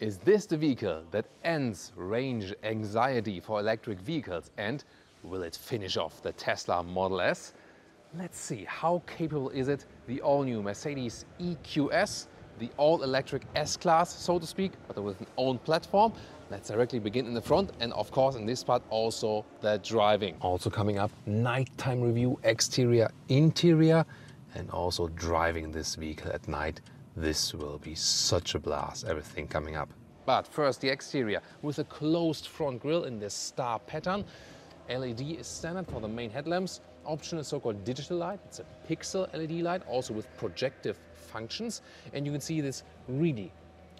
Is this the vehicle that ends range anxiety for electric vehicles and will it finish off the Tesla Model S? Let's see, how capable is it? The all-new Mercedes EQS, the all-electric S-Class, so to speak, but with an own platform. Let's directly begin in the front and of course in this part also the driving. Also coming up, nighttime review, exterior, interior, and also driving this vehicle at night this will be such a blast, everything coming up. But first the exterior with a closed front grille in this star pattern. LED is standard for the main headlamps. Optional so-called digital light. It's a pixel LED light, also with projective functions. And you can see this really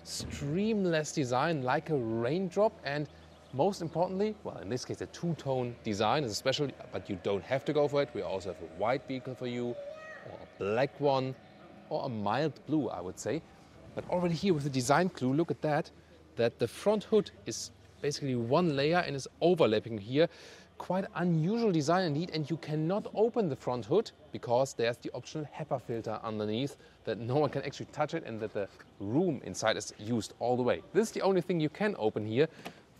streamless design like a raindrop and most importantly, well, in this case, a two-tone design is a special, but you don't have to go for it. We also have a white vehicle for you, or a black one, or a mild blue, I would say. But already here with the design clue, look at that, that the front hood is basically one layer and is overlapping here. Quite unusual design indeed, and you cannot open the front hood because there's the optional HEPA filter underneath that no one can actually touch it and that the room inside is used all the way. This is the only thing you can open here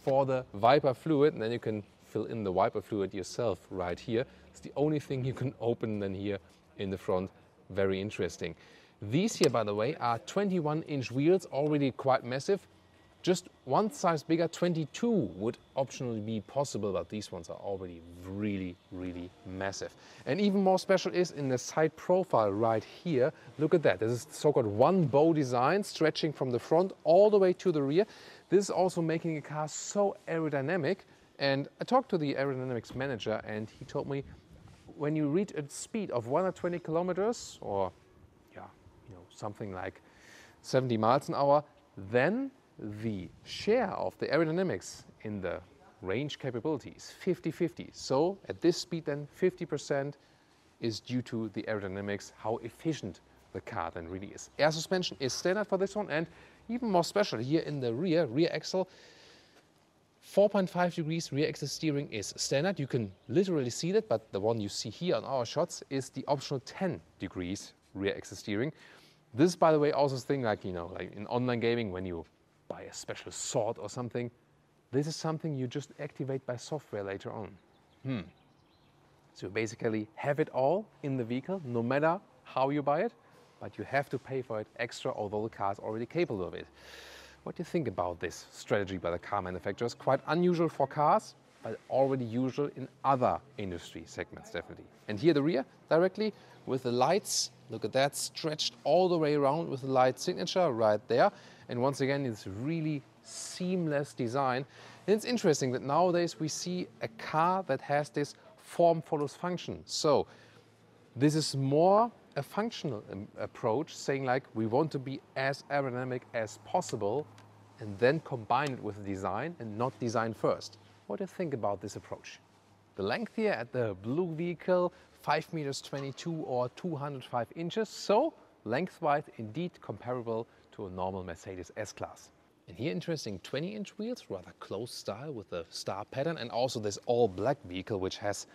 for the Viper fluid, and then you can fill in the Viper fluid yourself right here. It's the only thing you can open then here in the front. Very interesting. These here, by the way, are 21 inch wheels, already quite massive. Just one size bigger, 22 would optionally be possible, but these ones are already really, really massive. And even more special is in the side profile right here. Look at that. This is so-called one bow design stretching from the front all the way to the rear. This is also making a car so aerodynamic. And I talked to the aerodynamics manager and he told me when you reach a speed of 120 kilometers or something like 70 miles an hour, then the share of the aerodynamics in the range capability is 50-50. So at this speed then 50% is due to the aerodynamics, how efficient the car then really is. Air suspension is standard for this one and even more special here in the rear, rear axle, 4.5 degrees rear axle steering is standard. You can literally see that, but the one you see here on our shots is the optional 10 degrees rear axle steering. This, by the way, also thing like, you know, like in online gaming, when you buy a special sword or something, this is something you just activate by software later on. Hmm. So you basically have it all in the vehicle, no matter how you buy it, but you have to pay for it extra, although the car is already capable of it. What do you think about this strategy by the car manufacturers? Quite unusual for cars, but already usual in other industry segments, definitely. And here the rear, directly with the lights Look at that, stretched all the way around with the light signature right there. And once again, it's really seamless design. And it's interesting that nowadays we see a car that has this form follows function. So this is more a functional um, approach, saying like we want to be as aerodynamic as possible and then combine it with design and not design first. What do you think about this approach? The length here at the blue vehicle 5 meters 22 or 205 inches, so lengthwise indeed comparable to a normal Mercedes S-Class. And here interesting 20 inch wheels, rather close style with the star pattern and also this all black vehicle which has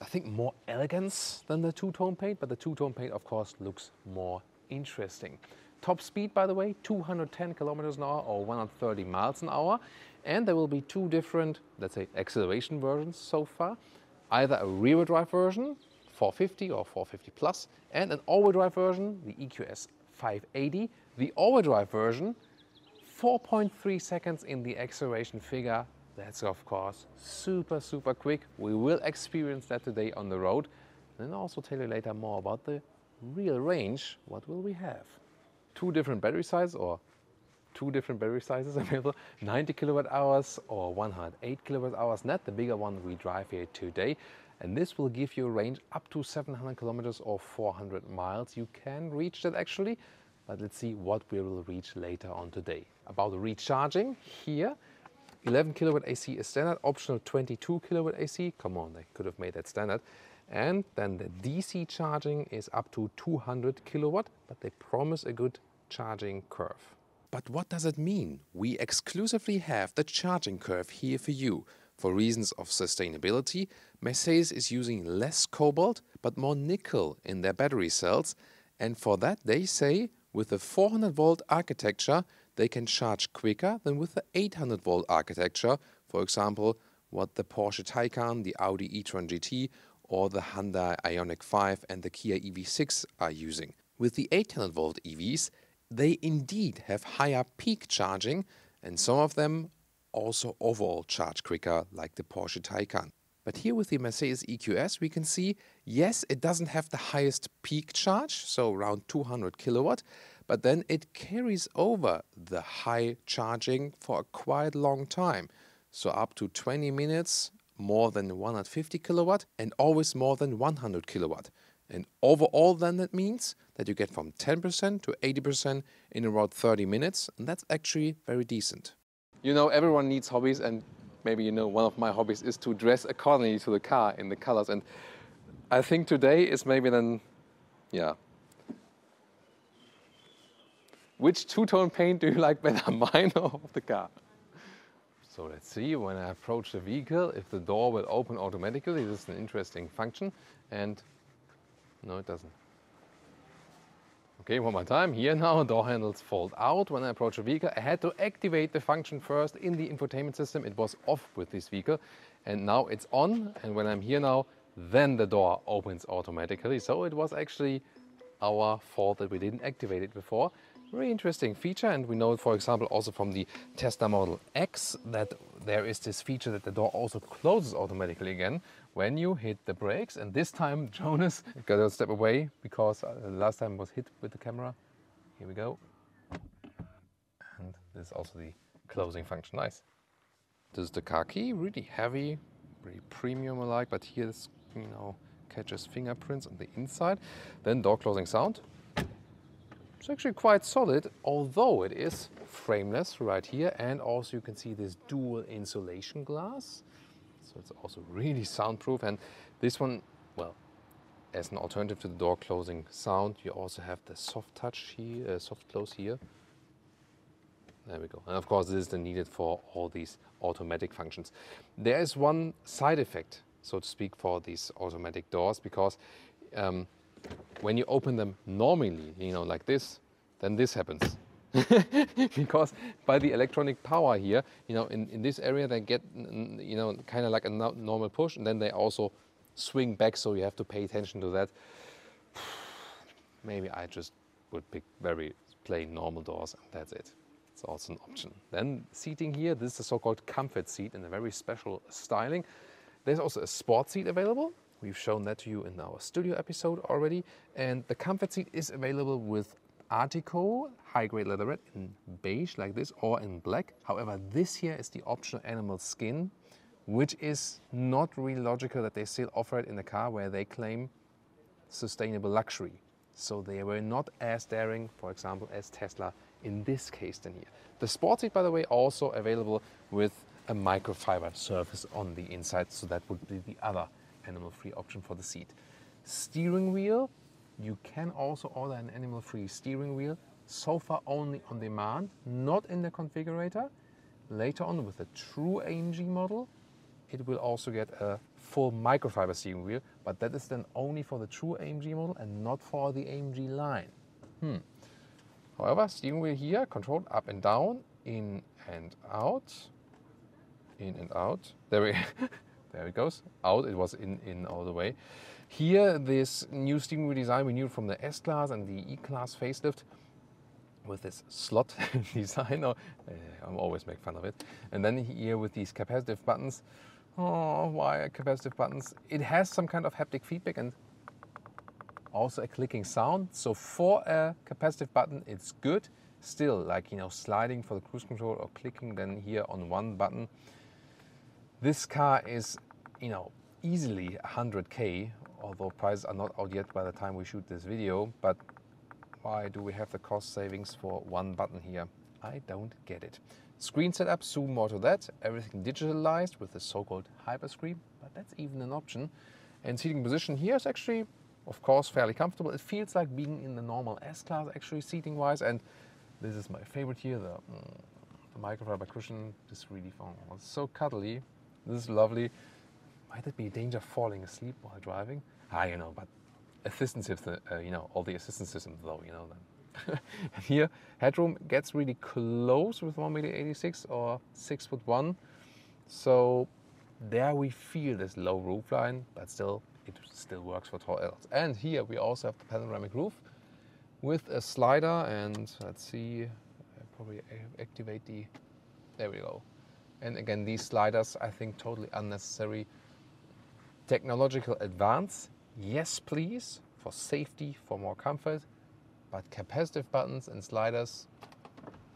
I think more elegance than the two-tone paint, but the two-tone paint of course looks more interesting. Top speed by the way, 210 kilometers an hour or 130 miles an hour. And there will be two different, let's say, acceleration versions so far either a rear-wheel drive version, 450 or 450 plus, and an all-wheel drive version, the EQS 580. The all-wheel drive version, 4.3 seconds in the acceleration figure. That's of course super, super quick. We will experience that today on the road. And also tell you later more about the real range. What will we have? Two different battery sizes or two different battery sizes available, 90 kilowatt hours or 108 kilowatt hours net, the bigger one we drive here today. And this will give you a range up to 700 kilometers or 400 miles. You can reach that actually, but let's see what we will reach later on today. About the recharging here, 11 kilowatt AC is standard, optional 22 kilowatt AC. Come on, they could have made that standard. And then the DC charging is up to 200 kilowatt, but they promise a good charging curve. But what does it mean? We exclusively have the charging curve here for you. For reasons of sustainability, Mercedes is using less cobalt but more nickel in their battery cells. And for that, they say, with the 400 volt architecture, they can charge quicker than with the 800 volt architecture, for example, what the Porsche Taycan, the Audi e-tron GT, or the Hyundai Ioniq 5 and the Kia EV6 are using. With the 800 volt EVs, they indeed have higher peak charging, and some of them also overall charge quicker, like the Porsche Taycan. But here with the Mercedes EQS, we can see, yes, it doesn't have the highest peak charge, so around 200 kilowatt, but then it carries over the high charging for a quite long time. So up to 20 minutes, more than 150 kilowatt, and always more than 100 kilowatt. And overall, then that means that you get from 10% to 80% in around 30 minutes, and that's actually very decent. You know, everyone needs hobbies, and maybe you know one of my hobbies is to dress accordingly to the car in the colors. And I think today is maybe then, yeah. Which two-tone paint do you like better, mine or of the car? So let's see, when I approach the vehicle, if the door will open automatically. This is an interesting function. And no, it doesn't. Okay, one more time. Here now, door handles fold out. When I approach a vehicle, I had to activate the function first in the infotainment system. It was off with this vehicle and now it's on. And when I'm here now, then the door opens automatically. So it was actually our fault that we didn't activate it before. Very interesting feature and we know, for example, also from the Tesla Model X that there is this feature that the door also closes automatically again when you hit the brakes. And this time Jonas got to step away because uh, last time was hit with the camera. Here we go. And this is also the closing function. Nice. This is the car key, really heavy, really premium like, but here this, you know, catches fingerprints on the inside. Then door closing sound. It's actually quite solid, although it is frameless right here. And also you can see this dual insulation glass. So it's also really soundproof. And this one, well, as an alternative to the door closing sound, you also have the soft touch here, uh, soft close here. There we go. And of course, this is the needed for all these automatic functions. There is one side effect, so to speak, for these automatic doors because um, when you open them normally, you know, like this, then this happens. because by the electronic power here, you know, in, in this area they get, you know, kind of like a no normal push and then they also swing back so you have to pay attention to that. Maybe I just would pick very plain normal doors and that's it. It's also an option. Then seating here, this is the so-called comfort seat in a very special styling. There's also a sport seat available We've shown that to you in our studio episode already. And the comfort seat is available with Artico high-grade leatherette in beige like this or in black. However, this here is the optional animal skin, which is not really logical that they still offer it in the car where they claim sustainable luxury. So they were not as daring, for example, as Tesla in this case than here. The sport seat, by the way, also available with a microfiber surface on the inside, so that would be the other animal-free option for the seat. Steering wheel, you can also order an animal-free steering wheel, so far only on demand, not in the configurator. Later on with the true AMG model, it will also get a full microfiber steering wheel, but that is then only for the true AMG model and not for the AMG line. Hmm. However, steering wheel here, controlled up and down, in and out, in and out. There we There it goes. Out, it was in, in all the way. Here, this new steering wheel design we knew from the S-Class and the E-Class facelift with this slot design. uh, I'm always make fun of it. And then here with these capacitive buttons. Oh, why capacitive buttons? It has some kind of haptic feedback and also a clicking sound. So for a capacitive button, it's good. Still, like, you know, sliding for the cruise control or clicking then here on one button. This car is you know, easily 100k, although prices are not out yet by the time we shoot this video. But why do we have the cost savings for one button here? I don't get it. Screen setup, soon more to that. Everything digitalized with the so-called hyperscreen, but that's even an option. And seating position here is actually, of course, fairly comfortable. It feels like being in the normal S-Class actually seating-wise. And this is my favorite here, the, mm, the microfiber cushion. This really fun. It's so cuddly. This is lovely. Might it be a danger of falling asleep while driving? I Ah, you know, but assistance system, uh, you know, all the assistance systems though, you know, and here, headroom gets really close with 1 meter 86 or 6 foot 1. So there we feel this low roof line, but still, it still works for tall adults. And here we also have the panoramic roof with a slider and let's see, I'll probably activate the, there we go. And again, these sliders, I think totally unnecessary. Technological advance, yes please, for safety, for more comfort, but capacitive buttons and sliders,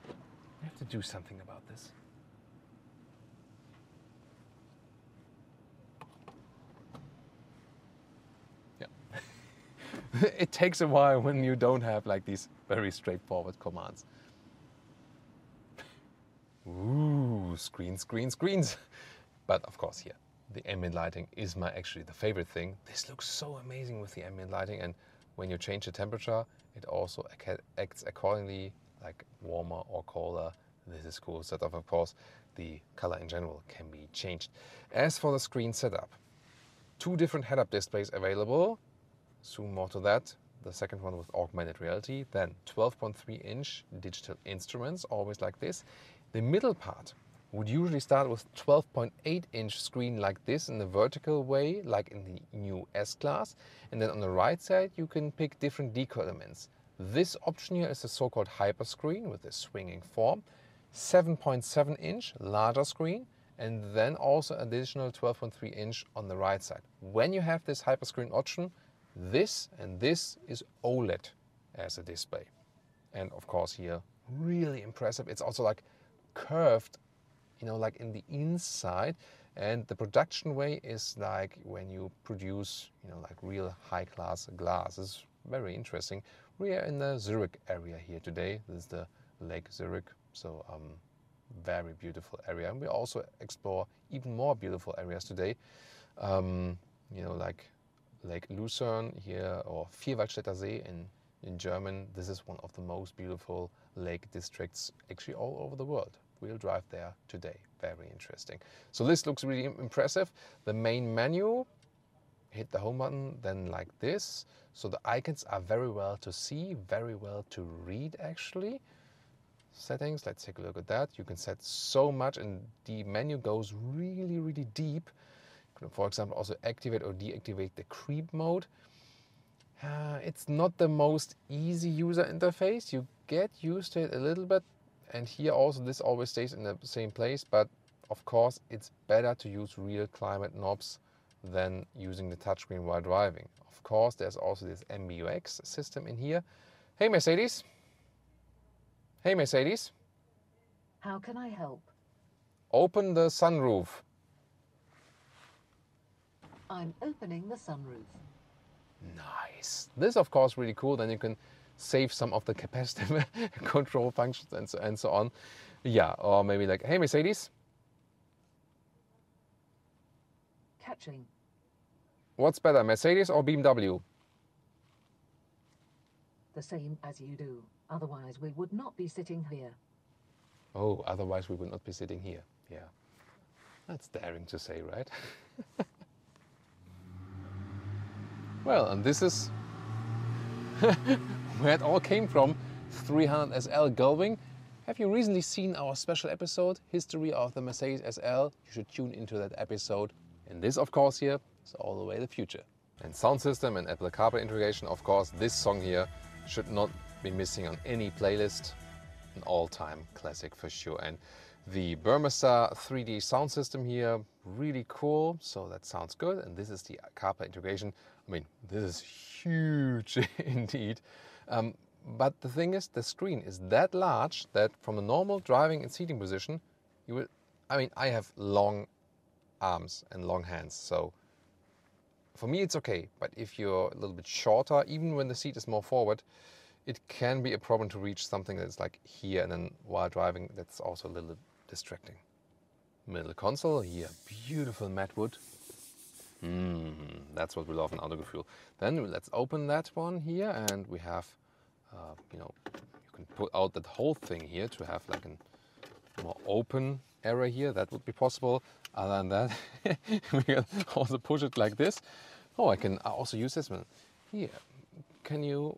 we have to do something about this. it takes a while when you don't have like these very straightforward commands. Ooh, screens, screen, screens. But of course here, the ambient lighting is my actually the favorite thing. This looks so amazing with the ambient lighting and when you change the temperature, it also acts accordingly, like warmer or colder. This is cool setup, of course. The color in general can be changed. As for the screen setup, two different head-up displays available soon more to that. The second one with augmented reality. Then 12.3 inch digital instruments, always like this. The middle part would usually start with 12.8 inch screen like this in the vertical way, like in the new S-Class. And then on the right side, you can pick different deco elements. This option here is the so-called hyper screen with a swinging form. 7.7 inch larger screen and then also additional 12.3 inch on the right side. When you have this hyper screen option, this and this is OLED as a display. And of course here, really impressive. It's also like curved, you know, like in the inside. And the production way is like when you produce, you know, like real high class glass. It's very interesting. We are in the Zurich area here today. This is the Lake Zurich. So um, very beautiful area. And we also explore even more beautiful areas today. Um, you know, like Lake Lucerne here, or Vierwaldstätter See in, in German. This is one of the most beautiful lake districts actually all over the world. We'll drive there today. Very interesting. So this looks really impressive. The main menu, hit the home button, then like this. So the icons are very well to see, very well to read actually. Settings, let's take a look at that. You can set so much and the menu goes really, really deep for example, also activate or deactivate the creep mode. Uh, it's not the most easy user interface. You get used to it a little bit. And here also this always stays in the same place. But of course, it's better to use real climate knobs than using the touchscreen while driving. Of course, there's also this MBUX system in here. Hey, Mercedes. Hey, Mercedes. How can I help? Open the sunroof. I'm opening the sunroof. Nice. This, of course, really cool. Then you can save some of the capacitive control functions and so, and so on. Yeah, or maybe like, hey, Mercedes. Catching. What's better, Mercedes or BMW? The same as you do. Otherwise, we would not be sitting here. Oh, otherwise we would not be sitting here. Yeah. That's daring to say, right? Well, and this is where it all came from 300 SL Gullwing. Have you recently seen our special episode, History of the Mercedes SL? You should tune into that episode. And this, of course, here is all the way the future. And sound system and Apple CarPlay integration, of course, this song here should not be missing on any playlist. An all-time classic for sure. And the Burmester 3D sound system here, really cool. So that sounds good. And this is the CarPlay integration. I mean, this is huge indeed. Um, but the thing is, the screen is that large that from a normal driving and seating position, you will, I mean, I have long arms and long hands. So for me, it's okay. But if you're a little bit shorter, even when the seat is more forward, it can be a problem to reach something that's like here and then while driving, that's also a little distracting. Middle console here, beautiful matte wood Mm, that's what we love in Autogefühl. Then let's open that one here and we have, uh, you know, you can put out that whole thing here to have like a more open area here. That would be possible. Other than that, we can also push it like this. Oh, I can also use this one. Here, can you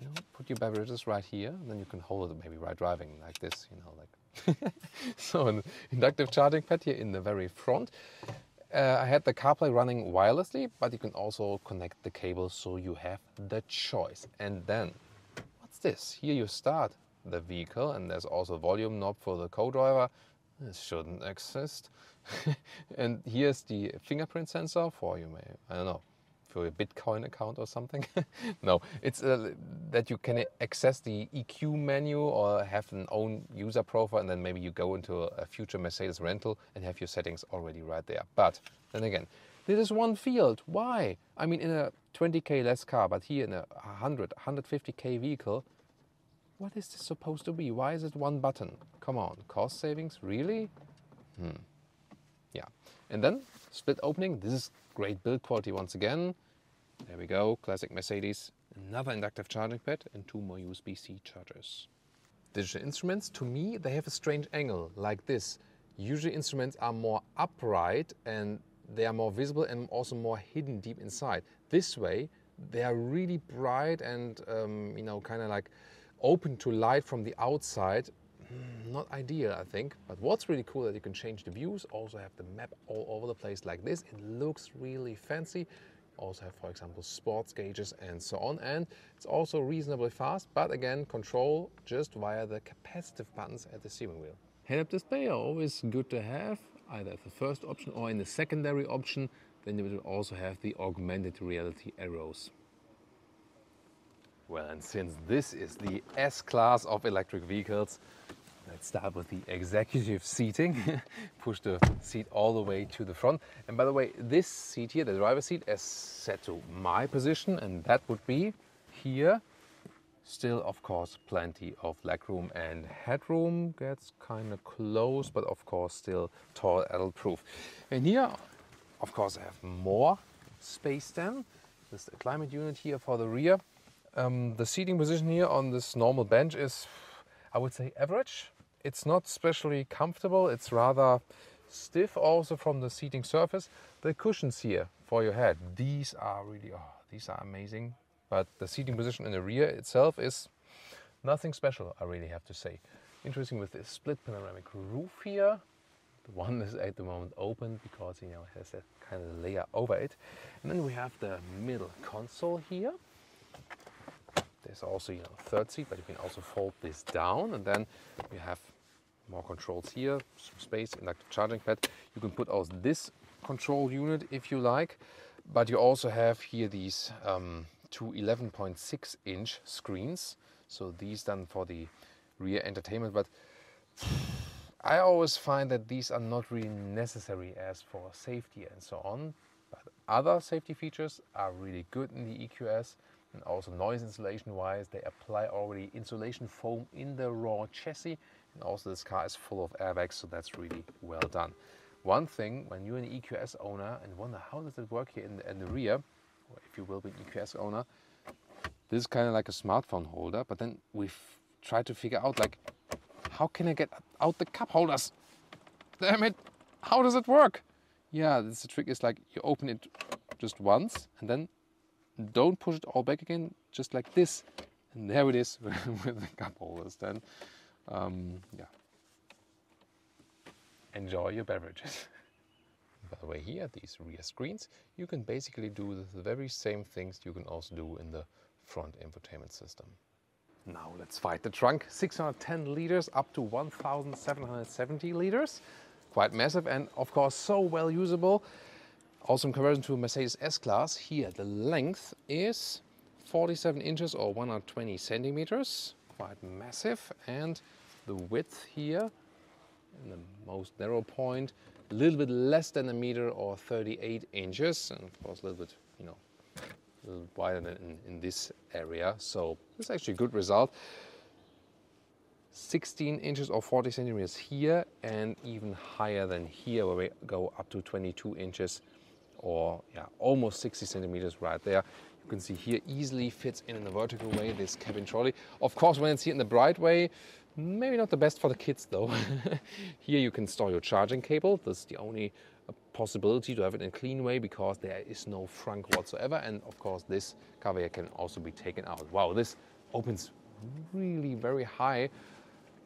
you know, put your beverages right here, then you can hold it maybe while driving like this, you know, like. so an inductive charging pad here in the very front. Uh, I had the CarPlay running wirelessly, but you can also connect the cable so you have the choice. And then, what's this? Here you start the vehicle, and there's also a volume knob for the co-driver. This shouldn't exist. and here's the fingerprint sensor for you may, I don't know, for a Bitcoin account or something. no, it's uh, that you can access the EQ menu or have an own user profile and then maybe you go into a, future Mercedes rental and have your settings already right there. But then again, this is one field. Why? I mean, in a 20k less car, but here in a 100, 150k vehicle, what is this supposed to be? Why is it one button? Come on, cost savings, really? Hmm. Yeah. And then split opening. This is great build quality once again. There we go, classic Mercedes. Another inductive charging pad and two more USB-C chargers. Digital instruments, to me, they have a strange angle, like this. Usually instruments are more upright and they are more visible and also more hidden deep inside. This way, they are really bright and, um, you know, kind of like open to light from the outside. Hmm, not ideal, I think. But what's really cool that you can change the views, also have the map all over the place like this. It looks really fancy also have, for example, sports gauges and so on. And it's also reasonably fast, but again, control just via the capacitive buttons at the steering wheel. Head-up display are always good to have, either as the first option or in the secondary option. Then you will also have the augmented reality arrows. Well, and since this is the S-Class of electric vehicles, Let's start with the executive seating. Push the seat all the way to the front. And by the way, this seat here, the driver's seat, is set to my position, and that would be here. Still, of course, plenty of legroom and headroom. Gets kind of close, but of course, still tall adult proof. And here, of course, I have more space then. The climate unit here for the rear. Um, the seating position here on this normal bench is, I would say, average. It's not especially comfortable. It's rather stiff also from the seating surface. The cushions here for your head, these are really, oh, these are amazing. But the seating position in the rear itself is nothing special, I really have to say. Interesting with this split panoramic roof here. The one is at the moment open because you know it has that kind of layer over it. And then we have the middle console here. There's also you know third seat, but you can also fold this down, and then you have more controls here, some space, inductive charging pad. You can put also this control unit if you like, but you also have here these um, two 11.6 inch screens. So these done for the rear entertainment, but I always find that these are not really necessary as for safety and so on. But other safety features are really good in the EQS and also noise insulation wise, they apply already insulation foam in the raw chassis and also this car is full of airbags, so that's really well done. One thing, when you're an EQS owner and wonder how does it work here in the, in the rear, or if you will be an EQS owner, this is kind of like a smartphone holder, but then we've tried to figure out like, how can I get out the cup holders? Damn it, how does it work? Yeah, this the trick is like you open it just once and then don't push it all back again, just like this. And there it is with the cup holders then um, yeah, enjoy your beverages. By the way, here, these rear screens, you can basically do the very same things you can also do in the front infotainment system. Now let's fight the trunk. 610 liters up to 1,770 liters. Quite massive and of course so well usable. Also in comparison to a Mercedes S-Class, here the length is 47 inches or 120 centimeters quite massive. And the width here in the most narrow point a little bit less than a meter or 38 inches. And of course a little bit you know a little wider than in, in this area. So it's actually a good result. 16 inches or 40 centimeters here and even higher than here where we go up to 22 inches or yeah almost 60 centimeters right there you can see here easily fits in in a vertical way, this cabin trolley. Of course, when it's here in the bright way, maybe not the best for the kids though. here you can store your charging cable. This is the only uh, possibility to have it in a clean way because there is no frunk whatsoever. And of course, this cover can also be taken out. Wow, this opens really very high.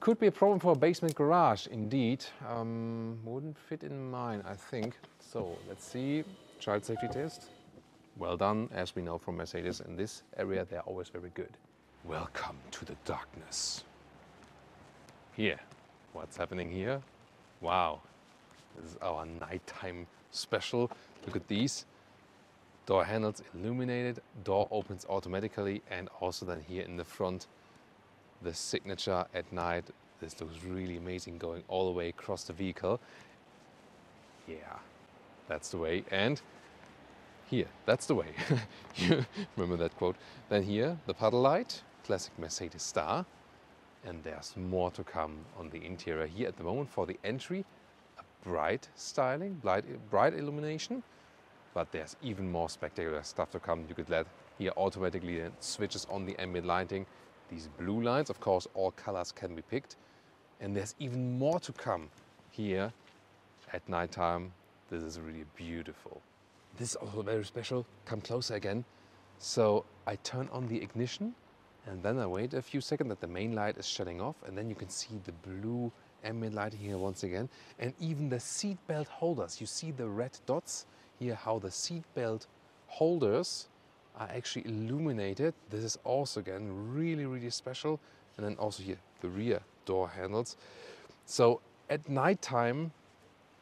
Could be a problem for a basement garage, indeed. Um, wouldn't fit in mine, I think. So let's see. Child safety test. Well done, as we know from Mercedes. In this area, they're always very good. Welcome to the darkness. Here, what's happening here? Wow, this is our nighttime special. Look at these. Door handles illuminated, door opens automatically, and also then here in the front, the signature at night. This looks really amazing going all the way across the vehicle. Yeah, that's the way. And here, that's the way. remember that quote? Then here, the puddle light, classic Mercedes star. And there's more to come on the interior here at the moment for the entry. A bright styling, bright, bright illumination, but there's even more spectacular stuff to come. You could let here automatically then switches on the ambient lighting. These blue lights, of course, all colors can be picked. And there's even more to come here at nighttime. This is really beautiful. This is also very special. Come closer again. So I turn on the ignition and then I wait a few seconds that the main light is shutting off and then you can see the blue ambient lighting here once again. And even the seat belt holders, you see the red dots here how the seat belt holders are actually illuminated. This is also again really, really special. And then also here, the rear door handles. So at nighttime,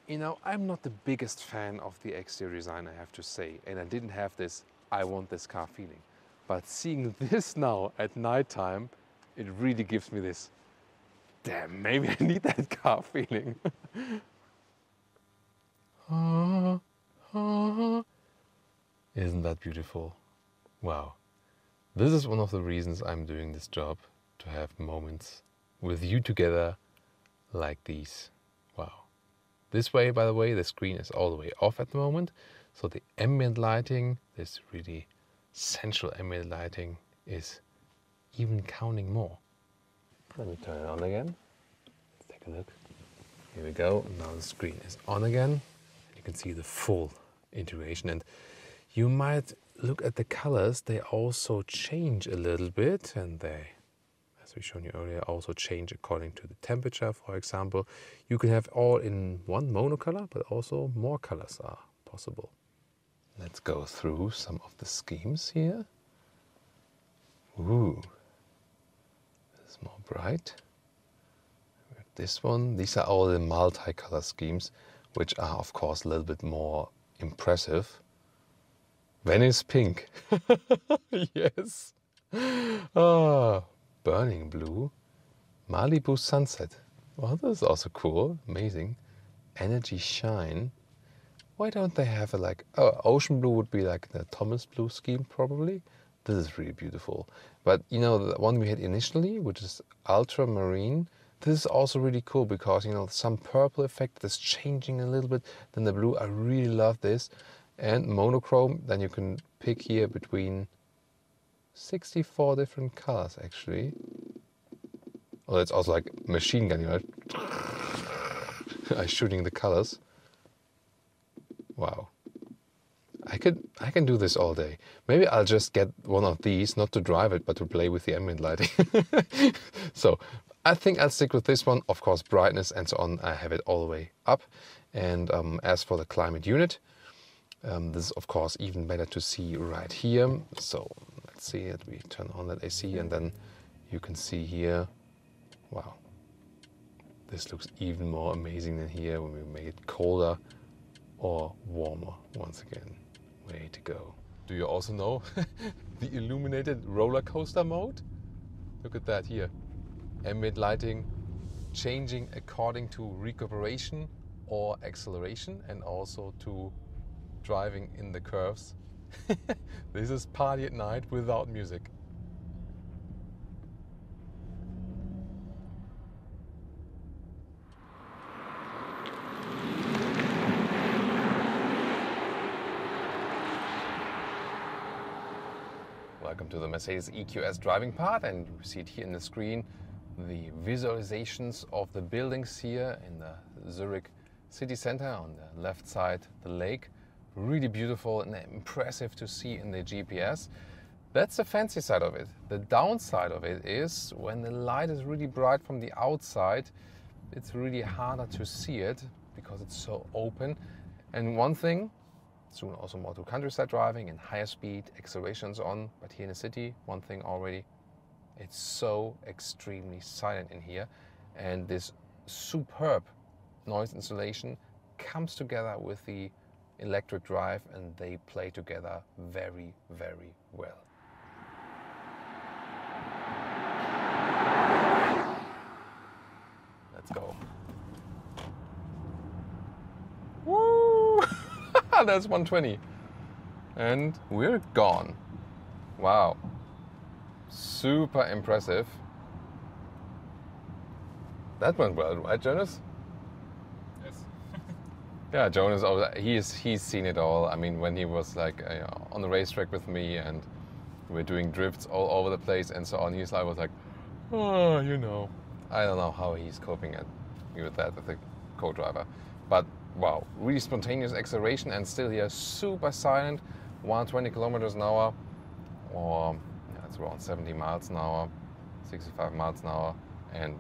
you know, I'm not the biggest fan of the exterior design, I have to say. And I didn't have this, I want this car feeling. But seeing this now at nighttime, it really gives me this, damn, maybe I need that car feeling. Isn't that beautiful? Wow. This is one of the reasons I'm doing this job to have moments with you together like these. This way, by the way, the screen is all the way off at the moment. So the ambient lighting, this really central ambient lighting, is even counting more. Let me turn it on again. Let's take a look. Here we go. Now the screen is on again. You can see the full integration. And you might look at the colors, they also change a little bit and they, as we shown you earlier, also change according to the temperature, for example. You can have all in one monocolor, but also more colors are possible. Let's go through some of the schemes here. Ooh, is more bright. This one, these are all the multicolor schemes, which are of course a little bit more impressive. Venice pink. yes. Ah, burning blue. Malibu sunset. Well, that's also cool. Amazing. Energy shine. Why don't they have a like, oh, ocean blue would be like the Thomas blue scheme probably. This is really beautiful. But you know, the one we had initially, which is ultramarine, this is also really cool because you know some purple effect that's changing a little bit then the blue i really love this and monochrome then you can pick here between 64 different colors actually well it's also like machine gun you know i'm shooting the colors wow I could I can do this all day. Maybe I'll just get one of these, not to drive it, but to play with the ambient lighting. so I think I'll stick with this one. Of course, brightness and so on, I have it all the way up. And um, as for the climate unit, um, this is of course even better to see right here. So let's see it. We turn on that AC and then you can see here, wow, this looks even more amazing than here when we make it colder or warmer once again. Way to go. Do you also know the illuminated roller coaster mode? Look at that here ambient lighting changing according to recuperation or acceleration and also to driving in the curves. this is party at night without music. Welcome to the Mercedes EQS driving part and you see it here in the screen the visualizations of the buildings here in the Zurich city center on the left side, the lake. Really beautiful and impressive to see in the GPS. That's the fancy side of it. The downside of it is when the light is really bright from the outside, it's really harder to see it because it's so open. And one thing, soon also more to countryside driving and higher speed, accelerations on, but here in the city, one thing already, it's so extremely silent in here. And this superb noise insulation comes together with the electric drive and they play together very, very well. Let's go. Woo! That's 120. And we're gone. Wow. Super impressive. That went well, right, Jonas? Yeah, Jonas, oh, he's he's seen it all. I mean, when he was like uh, on the racetrack with me and we're doing drifts all over the place and so on, he's like was like, oh, you know, I don't know how he's coping at, with that with the co-driver, but wow, really spontaneous acceleration and still here super silent, 120 kilometers an hour, or yeah, it's around 70 miles an hour, 65 miles an hour, and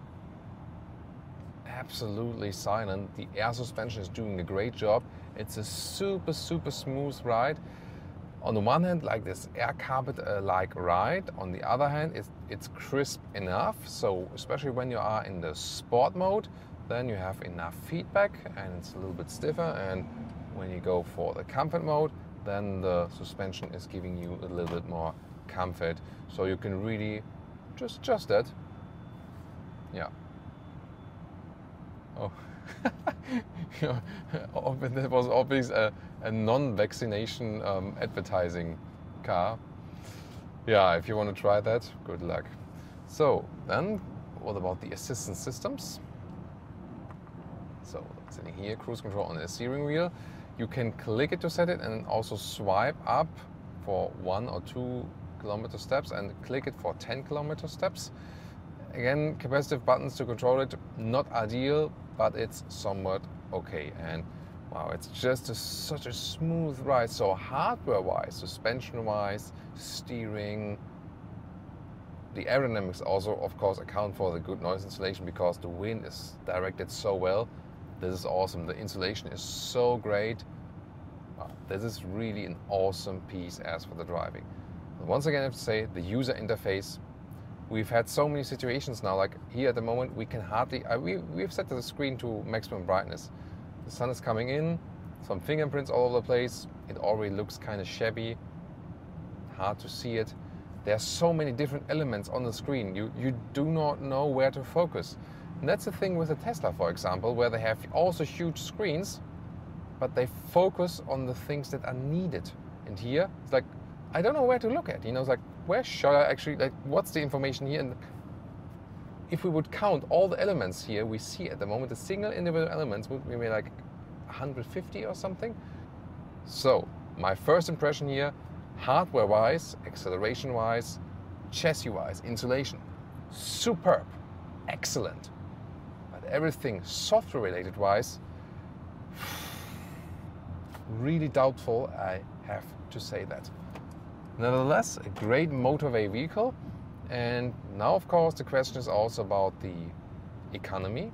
absolutely silent. The air suspension is doing a great job. It's a super, super smooth ride. On the one hand, like this air carpet uh, like ride. On the other hand, it's, it's crisp enough. So, especially when you are in the sport mode, then you have enough feedback and it's a little bit stiffer. And when you go for the comfort mode, then the suspension is giving you a little bit more comfort. So you can really just adjust that. Yeah. Oh, that was obviously a, a non-vaccination um, advertising car. Yeah, if you want to try that, good luck. So then, what about the assistance systems? So sitting here, cruise control on the steering wheel. You can click it to set it and also swipe up for one or two kilometer steps and click it for 10 kilometer steps. Again, capacitive buttons to control it, not ideal, but it's somewhat okay. And wow, it's just a, such a smooth ride. So hardware-wise, suspension-wise, steering, the aerodynamics also, of course, account for the good noise insulation because the wind is directed so well. This is awesome. The insulation is so great. Wow, this is really an awesome piece as for the driving. Once again, I have to say the user interface we've had so many situations now like here at the moment we can hardly uh, we, we've set the screen to maximum brightness. The sun is coming in some fingerprints all over the place. It already looks kind of shabby. Hard to see it. There are so many different elements on the screen. You you do not know where to focus. And that's the thing with the tesla for example where they have also huge screens but they focus on the things that are needed. And here it's like i don't know where to look at you know it's like where should I actually, like, what's the information here? And if we would count all the elements here we see at the moment, the single individual elements would be like 150 or something. So, my first impression here, hardware wise, acceleration wise, chassis wise, insulation, superb, excellent. But everything software related wise, really doubtful, I have to say that. Nevertheless, a great motorway vehicle. And now, of course, the question is also about the economy.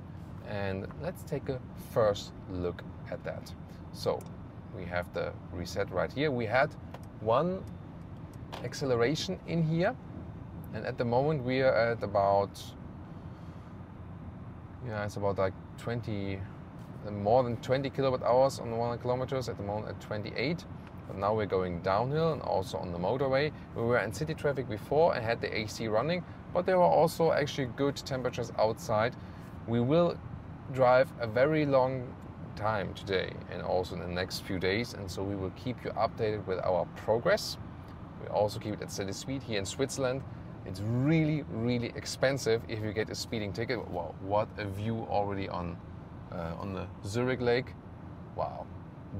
And let's take a first look at that. So we have the reset right here. We had one acceleration in here. And at the moment we are at about, yeah, it's about like 20, more than 20 kilowatt hours on 100 kilometers. At the moment at 28. But now we're going downhill and also on the motorway. We were in city traffic before and had the AC running, but there were also actually good temperatures outside. We will drive a very long time today and also in the next few days, and so we will keep you updated with our progress. We also keep it at steady speed here in Switzerland. It's really, really expensive if you get a speeding ticket. Wow, what a view already on uh, on the Zurich Lake. Wow,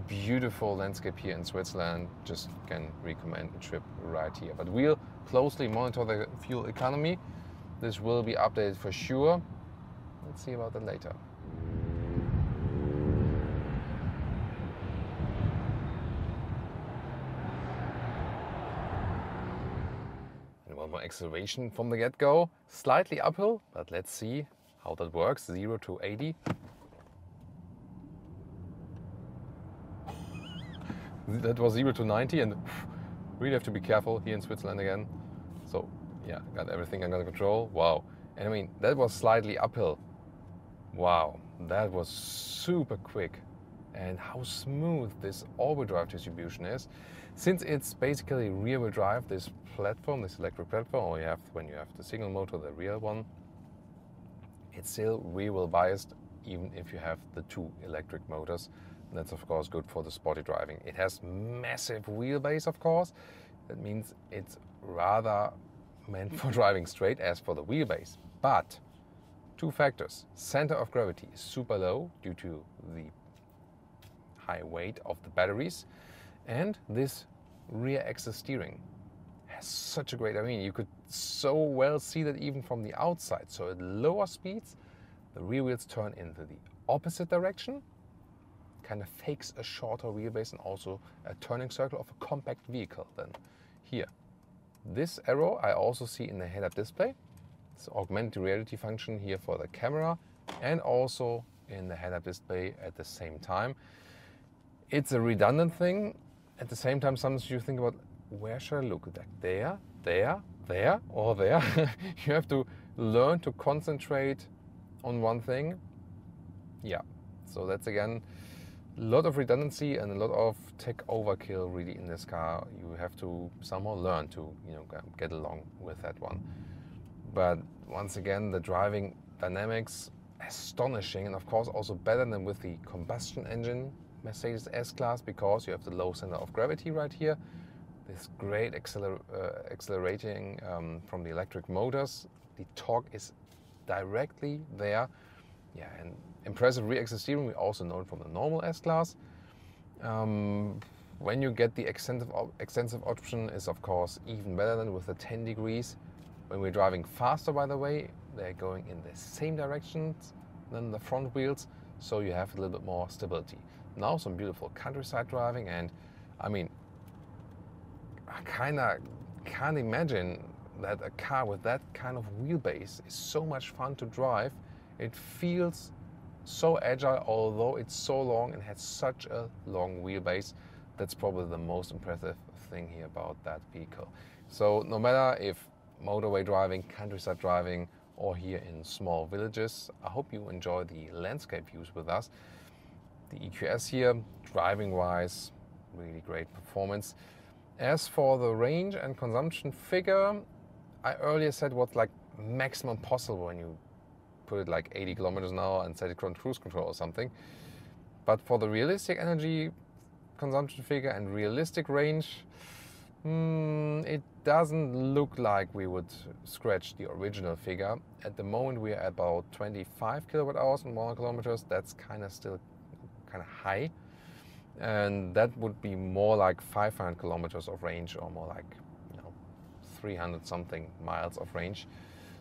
beautiful landscape here in Switzerland. Just can recommend a trip right here. But we'll closely monitor the fuel economy. This will be updated for sure. Let's see about that later. And one more acceleration from the get-go. Slightly uphill, but let's see how that works. 0 to 80. That was 0 to 90 and really have to be careful here in Switzerland again. So yeah, got everything under control. Wow. And I mean, that was slightly uphill. Wow, that was super quick. And how smooth this all-wheel drive distribution is. Since it's basically rear-wheel drive, this platform, this electric platform, or you have when you have the single motor, the rear one, it's still rear-wheel biased, even if you have the two electric motors. That's of course good for the sporty driving. It has massive wheelbase, of course. That means it's rather meant for driving straight as for the wheelbase. But two factors. Center of gravity is super low due to the high weight of the batteries. And this rear axis steering has such a great, I mean, you could so well see that even from the outside. So at lower speeds, the rear wheels turn into the opposite direction, kind of fakes a shorter wheelbase and also a turning circle of a compact vehicle than here. This arrow I also see in the head-up display. It's augmented reality function here for the camera and also in the head-up display at the same time. It's a redundant thing. At the same time, sometimes you think about where should I look? Like there, there, there, or there. you have to learn to concentrate on one thing. Yeah, so that's again lot of redundancy and a lot of tech overkill really in this car. You have to somehow learn to you know get along with that one. But once again, the driving dynamics astonishing and of course also better than with the combustion engine Mercedes S-Class because you have the low center of gravity right here. This great acceler uh, accelerating um, from the electric motors. The torque is directly there. Yeah, and impressive rear axis steering, we also know from the normal S-Class. Um, when you get the extensive, extensive option is of course even better than with the 10 degrees. When we're driving faster, by the way, they're going in the same direction than the front wheels, so you have a little bit more stability. Now some beautiful countryside driving and I mean, I kind of can't imagine that a car with that kind of wheelbase is so much fun to drive. It feels so agile, although it's so long and has such a long wheelbase. That's probably the most impressive thing here about that vehicle. So no matter if motorway driving, countryside driving, or here in small villages, I hope you enjoy the landscape views with us. The EQS here, driving wise, really great performance. As for the range and consumption figure, I earlier said what's like maximum possible when you put it like 80 kilometers an hour and set it on cruise control or something. But for the realistic energy consumption figure and realistic range, mm, it doesn't look like we would scratch the original figure. At the moment, we're about 25 kilowatt hours on 100 kilometers. That's kind of still kind of high. And that would be more like 500 kilometers of range or more like 300 something miles of range.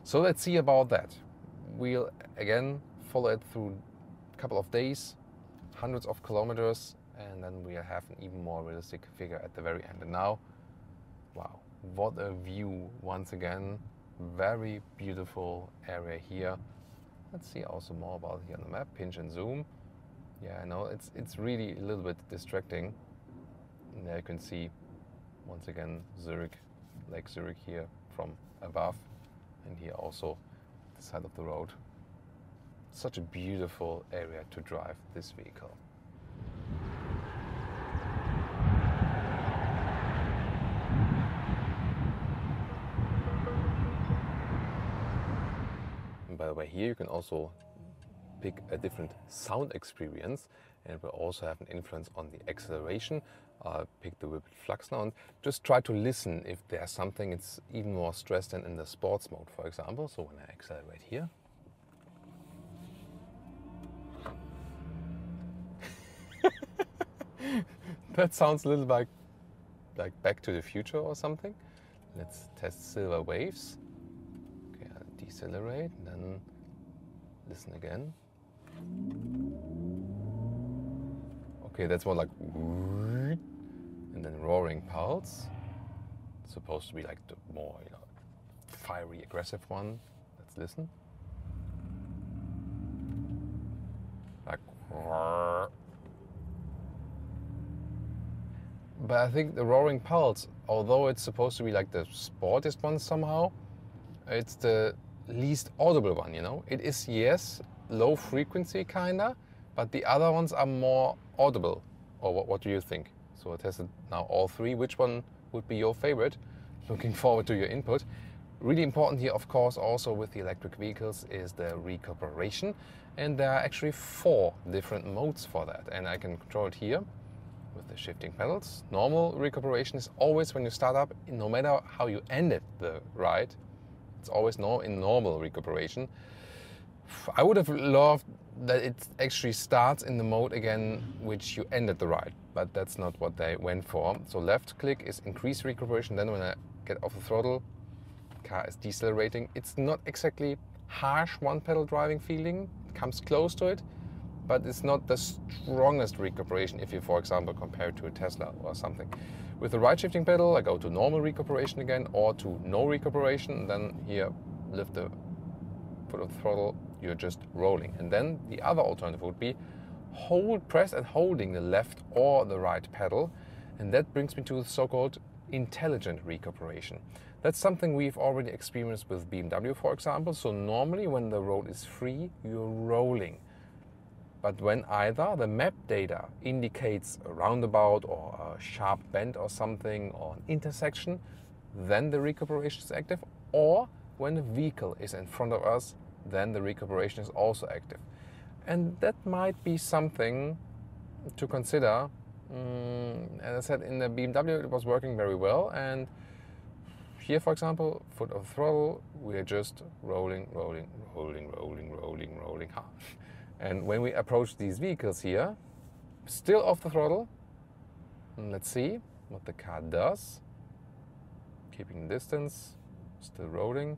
So let's see about that we'll again follow it through a couple of days, hundreds of kilometers, and then we'll have an even more realistic figure at the very end. And now, wow, what a view once again. Very beautiful area here. Let's see also more about here on the map, pinch and zoom. Yeah, I know it's, it's really a little bit distracting. And there you can see once again Zurich, Lake Zurich here from above. And here also side of the road. Such a beautiful area to drive this vehicle. And by the way, here you can also pick a different sound experience and it will also have an influence on the acceleration I'll pick the vivid flux now and just try to listen if there's something it's even more stressed than in the sports mode, for example. So when I accelerate here, that sounds a little like like Back to the Future or something. Let's test silver waves. Okay, I'll decelerate and then listen again. Okay, that's more like and then roaring pulse. It's supposed to be like the more, you know, fiery, aggressive one. Let's listen. Like, but I think the roaring pulse, although it's supposed to be like the sportiest one somehow, it's the least audible one, you know? It is, yes, low frequency kinda, but the other ones are more audible. Or what, what do you think? So I tested now all three. Which one would be your favorite? Looking forward to your input. Really important here, of course, also with the electric vehicles is the recuperation. And there are actually four different modes for that. And I can control it here with the shifting pedals. Normal recuperation is always when you start up, no matter how you ended the ride, it's always no in normal recuperation. I would have loved that it actually starts in the mode again which you ended the ride, but that's not what they went for. So left click is increase recuperation, then when I get off the throttle, car is decelerating. It's not exactly harsh one pedal driving feeling, it comes close to it, but it's not the strongest recuperation if you, for example, compare it to a Tesla or something. With the right shifting pedal, I go to normal recuperation again or to no recuperation. Then here, lift the foot of the throttle, you're just rolling. And then the other alternative would be hold, press and holding the left or the right pedal. And that brings me to the so-called intelligent recuperation. That's something we've already experienced with BMW, for example. So normally when the road is free, you're rolling. But when either the map data indicates a roundabout or a sharp bend or something or an intersection, then the recuperation is active. Or when a vehicle is in front of us, then the recuperation is also active. And that might be something to consider. Mm, as I said, in the BMW it was working very well. And here, for example, foot of throttle, we are just rolling, rolling, rolling, rolling, rolling, rolling. And when we approach these vehicles here, still off the throttle, let's see what the car does. Keeping distance, still rolling,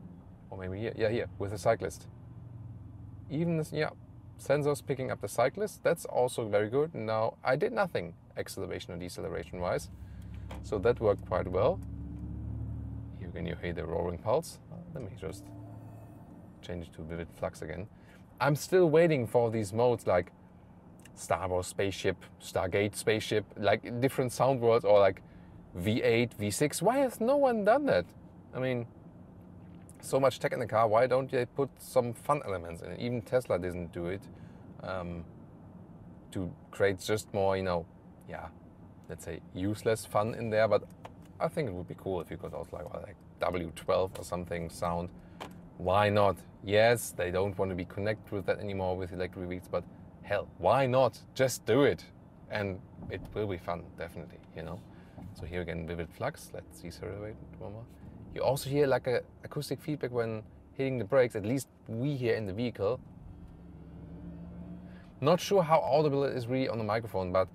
or maybe here, yeah, here, with the cyclist. Even this, yeah, sensors picking up the cyclist, that's also very good. Now, I did nothing acceleration or deceleration wise, so that worked quite well. Here again, you hear the roaring pulse. Let me just change it to vivid flux again. I'm still waiting for these modes like Star Wars spaceship, Stargate spaceship, like different sound worlds or like V8, V6. Why has no one done that? I mean, so much tech in the car. Why don't they put some fun elements in it? Even Tesla didn't do it um, to create just more, you know, yeah, let's say useless fun in there. But I think it would be cool if you could also like, like W12 or something sound why not? Yes, they don't want to be connected with that anymore with electric vehicles, but hell, why not? Just do it. And it will be fun, definitely, you know. So here again, vivid flux. Let's see, decelerate one more. You also hear like a acoustic feedback when hitting the brakes, at least we hear in the vehicle. Not sure how audible it is really on the microphone, but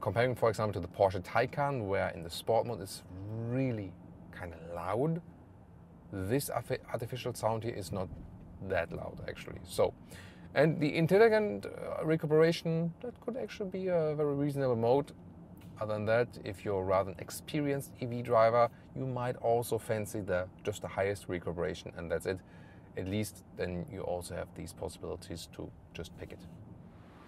comparing, for example, to the Porsche Taycan, where in the sport mode it's really kind of loud, this artificial sound here is not that loud actually. So, and the intelligent uh, recuperation, that could actually be a very reasonable mode. Other than that, if you're rather an experienced EV driver, you might also fancy the just the highest recuperation and that's it. At least then you also have these possibilities to just pick it.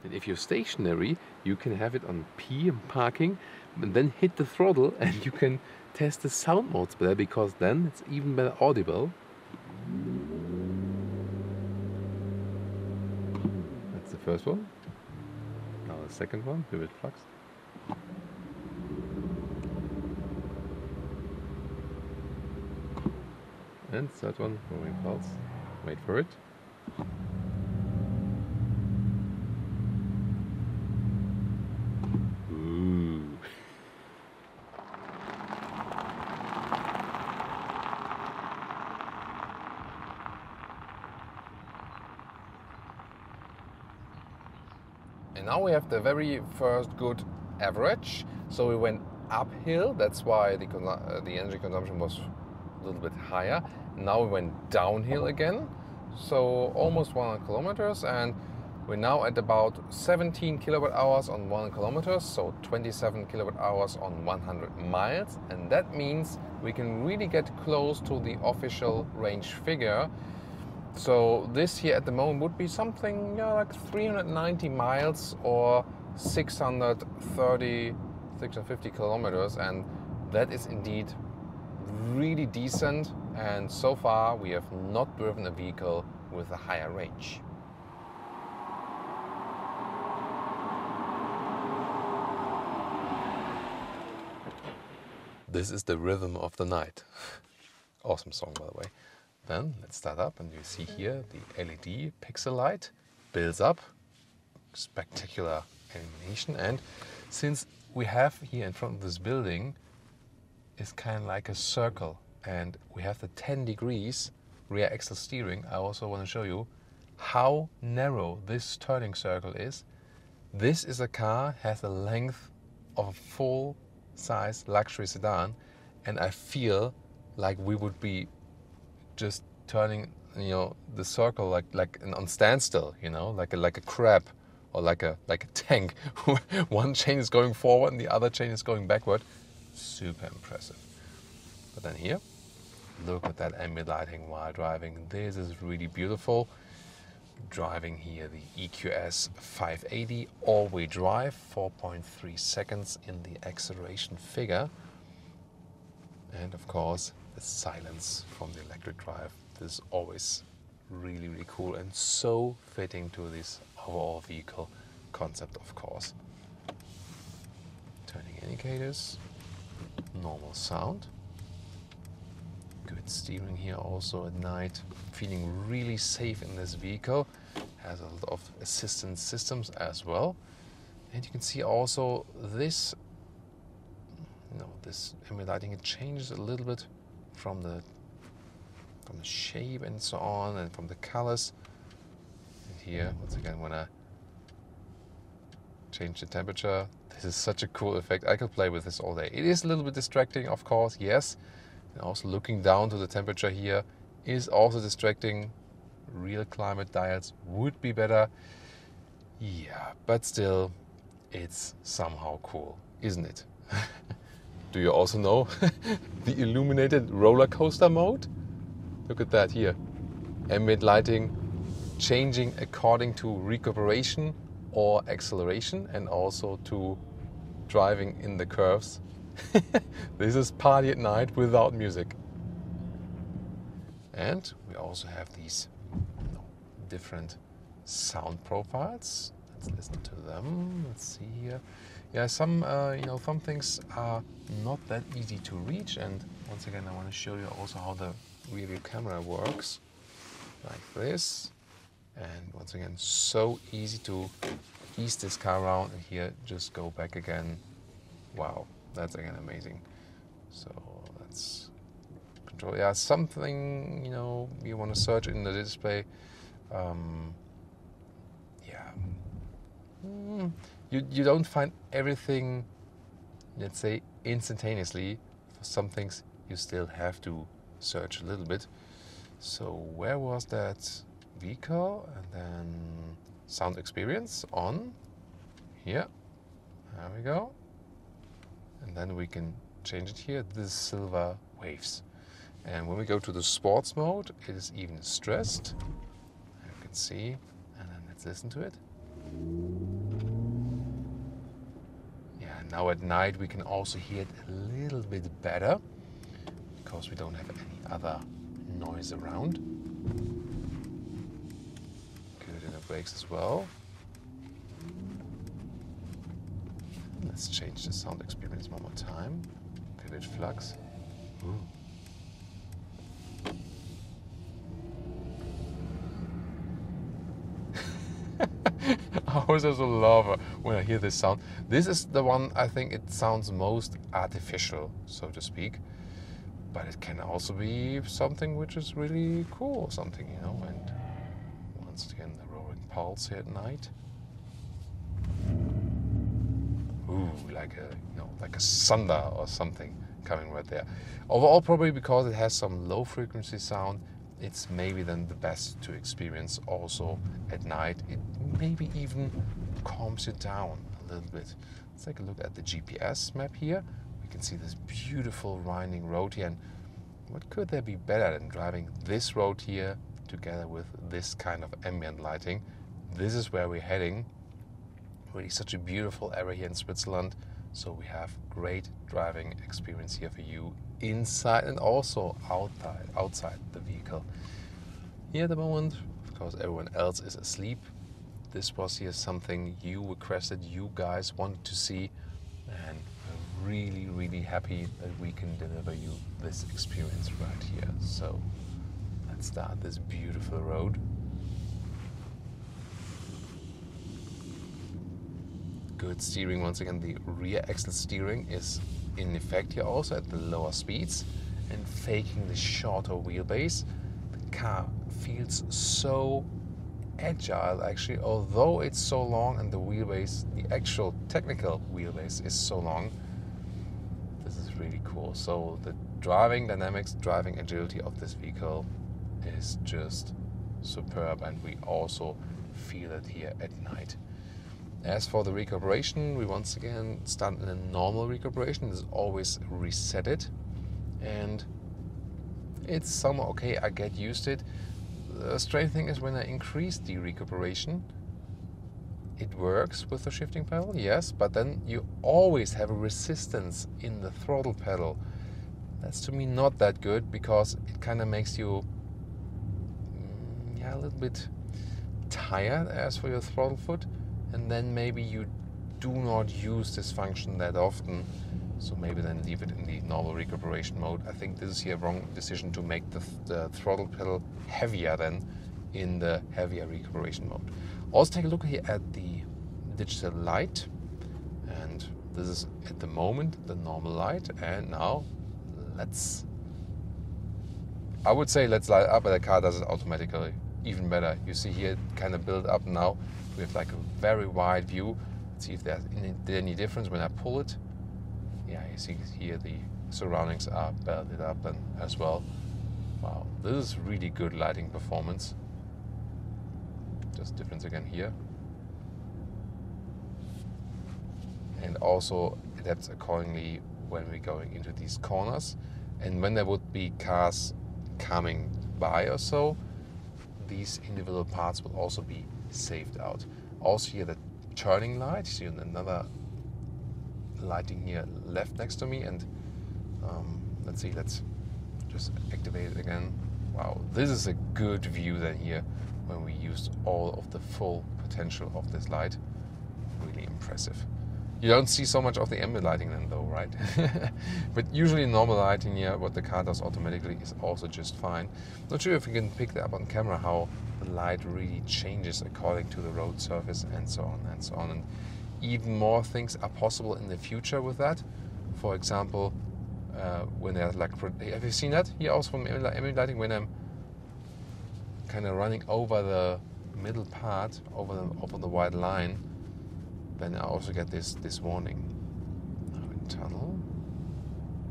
And if you're stationary, you can have it on P and parking and then hit the throttle and you can test the sound modes better because then it's even better audible. That's the first one. Now the second one, vivid flux. And third one, moving pulse. Wait for it. And now we have the very first good average. So we went uphill, that's why the, uh, the energy consumption was a little bit higher. Now we went downhill again, so almost 100 kilometers. And We're now at about 17 kilowatt hours on one kilometer, so 27 kilowatt hours on 100 miles, and that means we can really get close to the official range figure. So this here at the moment would be something like 390 miles or 630, 650 kilometers, and that is indeed really decent. And so far, we have not driven a vehicle with a higher range. This is the rhythm of the night. awesome song, by the way. Then let's start up, and you see here the LED pixel light builds up. Spectacular animation. And since we have here in front of this building is kind of like a circle, and we have the 10 degrees rear axle steering, I also want to show you how narrow this turning circle is. This is a car has the length of a full size luxury sedan, and I feel like we would be just turning, you know, the circle like like on standstill, you know, like a like a crab or like a like a tank. One chain is going forward and the other chain is going backward. Super impressive. But then here, look at that ambient lighting while driving. This is really beautiful. Driving here the EQS 580 all-wheel drive, 4.3 seconds in the acceleration figure. And of course, the silence from the electric drive. This is always really, really cool and so fitting to this overall vehicle concept, of course. Turning indicators, normal sound. Good steering here also at night. Feeling really safe in this vehicle. Has a lot of assistance systems as well. And you can see also this, you know, this ambient lighting, it changes a little bit from the from the shape and so on and from the colors. And here, once again, when I change the temperature, this is such a cool effect. I could play with this all day. It is a little bit distracting, of course, yes. And also looking down to the temperature here is also distracting. Real climate dials would be better. Yeah, but still, it's somehow cool, isn't it? Do you also know the illuminated roller coaster mode? Look at that here. Ambient lighting changing according to recuperation or acceleration and also to driving in the curves. this is party at night without music. And we also have these different sound profiles. Let's listen to them. Let's see here. Yeah, some uh, you know some things are not that easy to reach. And once again, I want to show you also how the rear view camera works, like this. And once again, so easy to ease this car around and here just go back again. Wow, that's again amazing. So let's control. Yeah, something you know you want to search in the display. Um, yeah, mm, you you don't find everything. Let's say instantaneously. For some things, you still have to search a little bit. So where was that vehicle? And then sound experience on here. There we go. And then we can change it here. This is silver waves. And when we go to the sports mode, it is even stressed. You can see. And then let's listen to it. Yeah, now at night we can also hear it a little bit better because we don't have any other noise around. Good, and it brakes as well. Let's change the sound experience one more time. Vivid flux. Ooh. Always also love when I hear this sound. This is the one I think it sounds most artificial, so to speak. But it can also be something which is really cool, something, you know. And once again, the roaring pulse here at night. Ooh, like a you know, like a thunder or something coming right there. Overall, probably because it has some low frequency sound, it's maybe then the best to experience also at night. It maybe even calms you down a little bit. Let's take a look at the GPS map here. We can see this beautiful winding road here. And what could there be better than driving this road here together with this kind of ambient lighting? This is where we're heading. Really such a beautiful area here in Switzerland. So we have great driving experience here for you inside and also outside outside the vehicle. Here at the moment, of course everyone else is asleep. This was here something you requested, you guys wanted to see, and we're really, really happy that we can deliver you this experience right here. So let's start this beautiful road. Good steering once again. The rear axle steering is in effect here also at the lower speeds and faking the shorter wheelbase. The car feels so agile actually, although it's so long and the wheelbase, the actual technical wheelbase is so long. This is really cool. So the driving dynamics, driving agility of this vehicle is just superb and we also feel it here at night. As for the recuperation, we once again start in a normal recuperation. This is always reset it and it's somewhat okay. I get used to it the strange thing is when I increase the recuperation, it works with the shifting pedal, yes, but then you always have a resistance in the throttle pedal. That's to me not that good because it kind of makes you mm, yeah, a little bit tired as for your throttle foot, and then maybe you do not use this function that often. So maybe then leave it in the normal recuperation mode. I think this is here a wrong decision to make the, th the throttle pedal heavier than in the heavier recuperation mode. Also take a look here at the digital light. And this is at the moment the normal light. And now let's, I would say let's light up, but the car does it automatically. Even better. You see here it kind of build up now. Have like a very wide view. Let's see if there's any, any difference when I pull it yeah, you see here the surroundings are belted up and as well. Wow, this is really good lighting performance. Just difference again here. And also adapts accordingly when we're going into these corners. And when there would be cars coming by or so, these individual parts will also be saved out. Also here the turning light, see another lighting here left next to me and um, let's see let's just activate it again. Wow this is a good view then here when we used all of the full potential of this light. Really impressive you don't see so much of the ambient lighting then though right but usually normal lighting here what the car does automatically is also just fine not sure if you can pick that up on camera how the light really changes according to the road surface and so on and so on and even more things are possible in the future with that. For example, uh, when they're like, have you seen that here also from ambient lighting? When I'm kind of running over the middle part, over the over the white line, then I also get this this warning. Now in tunnel.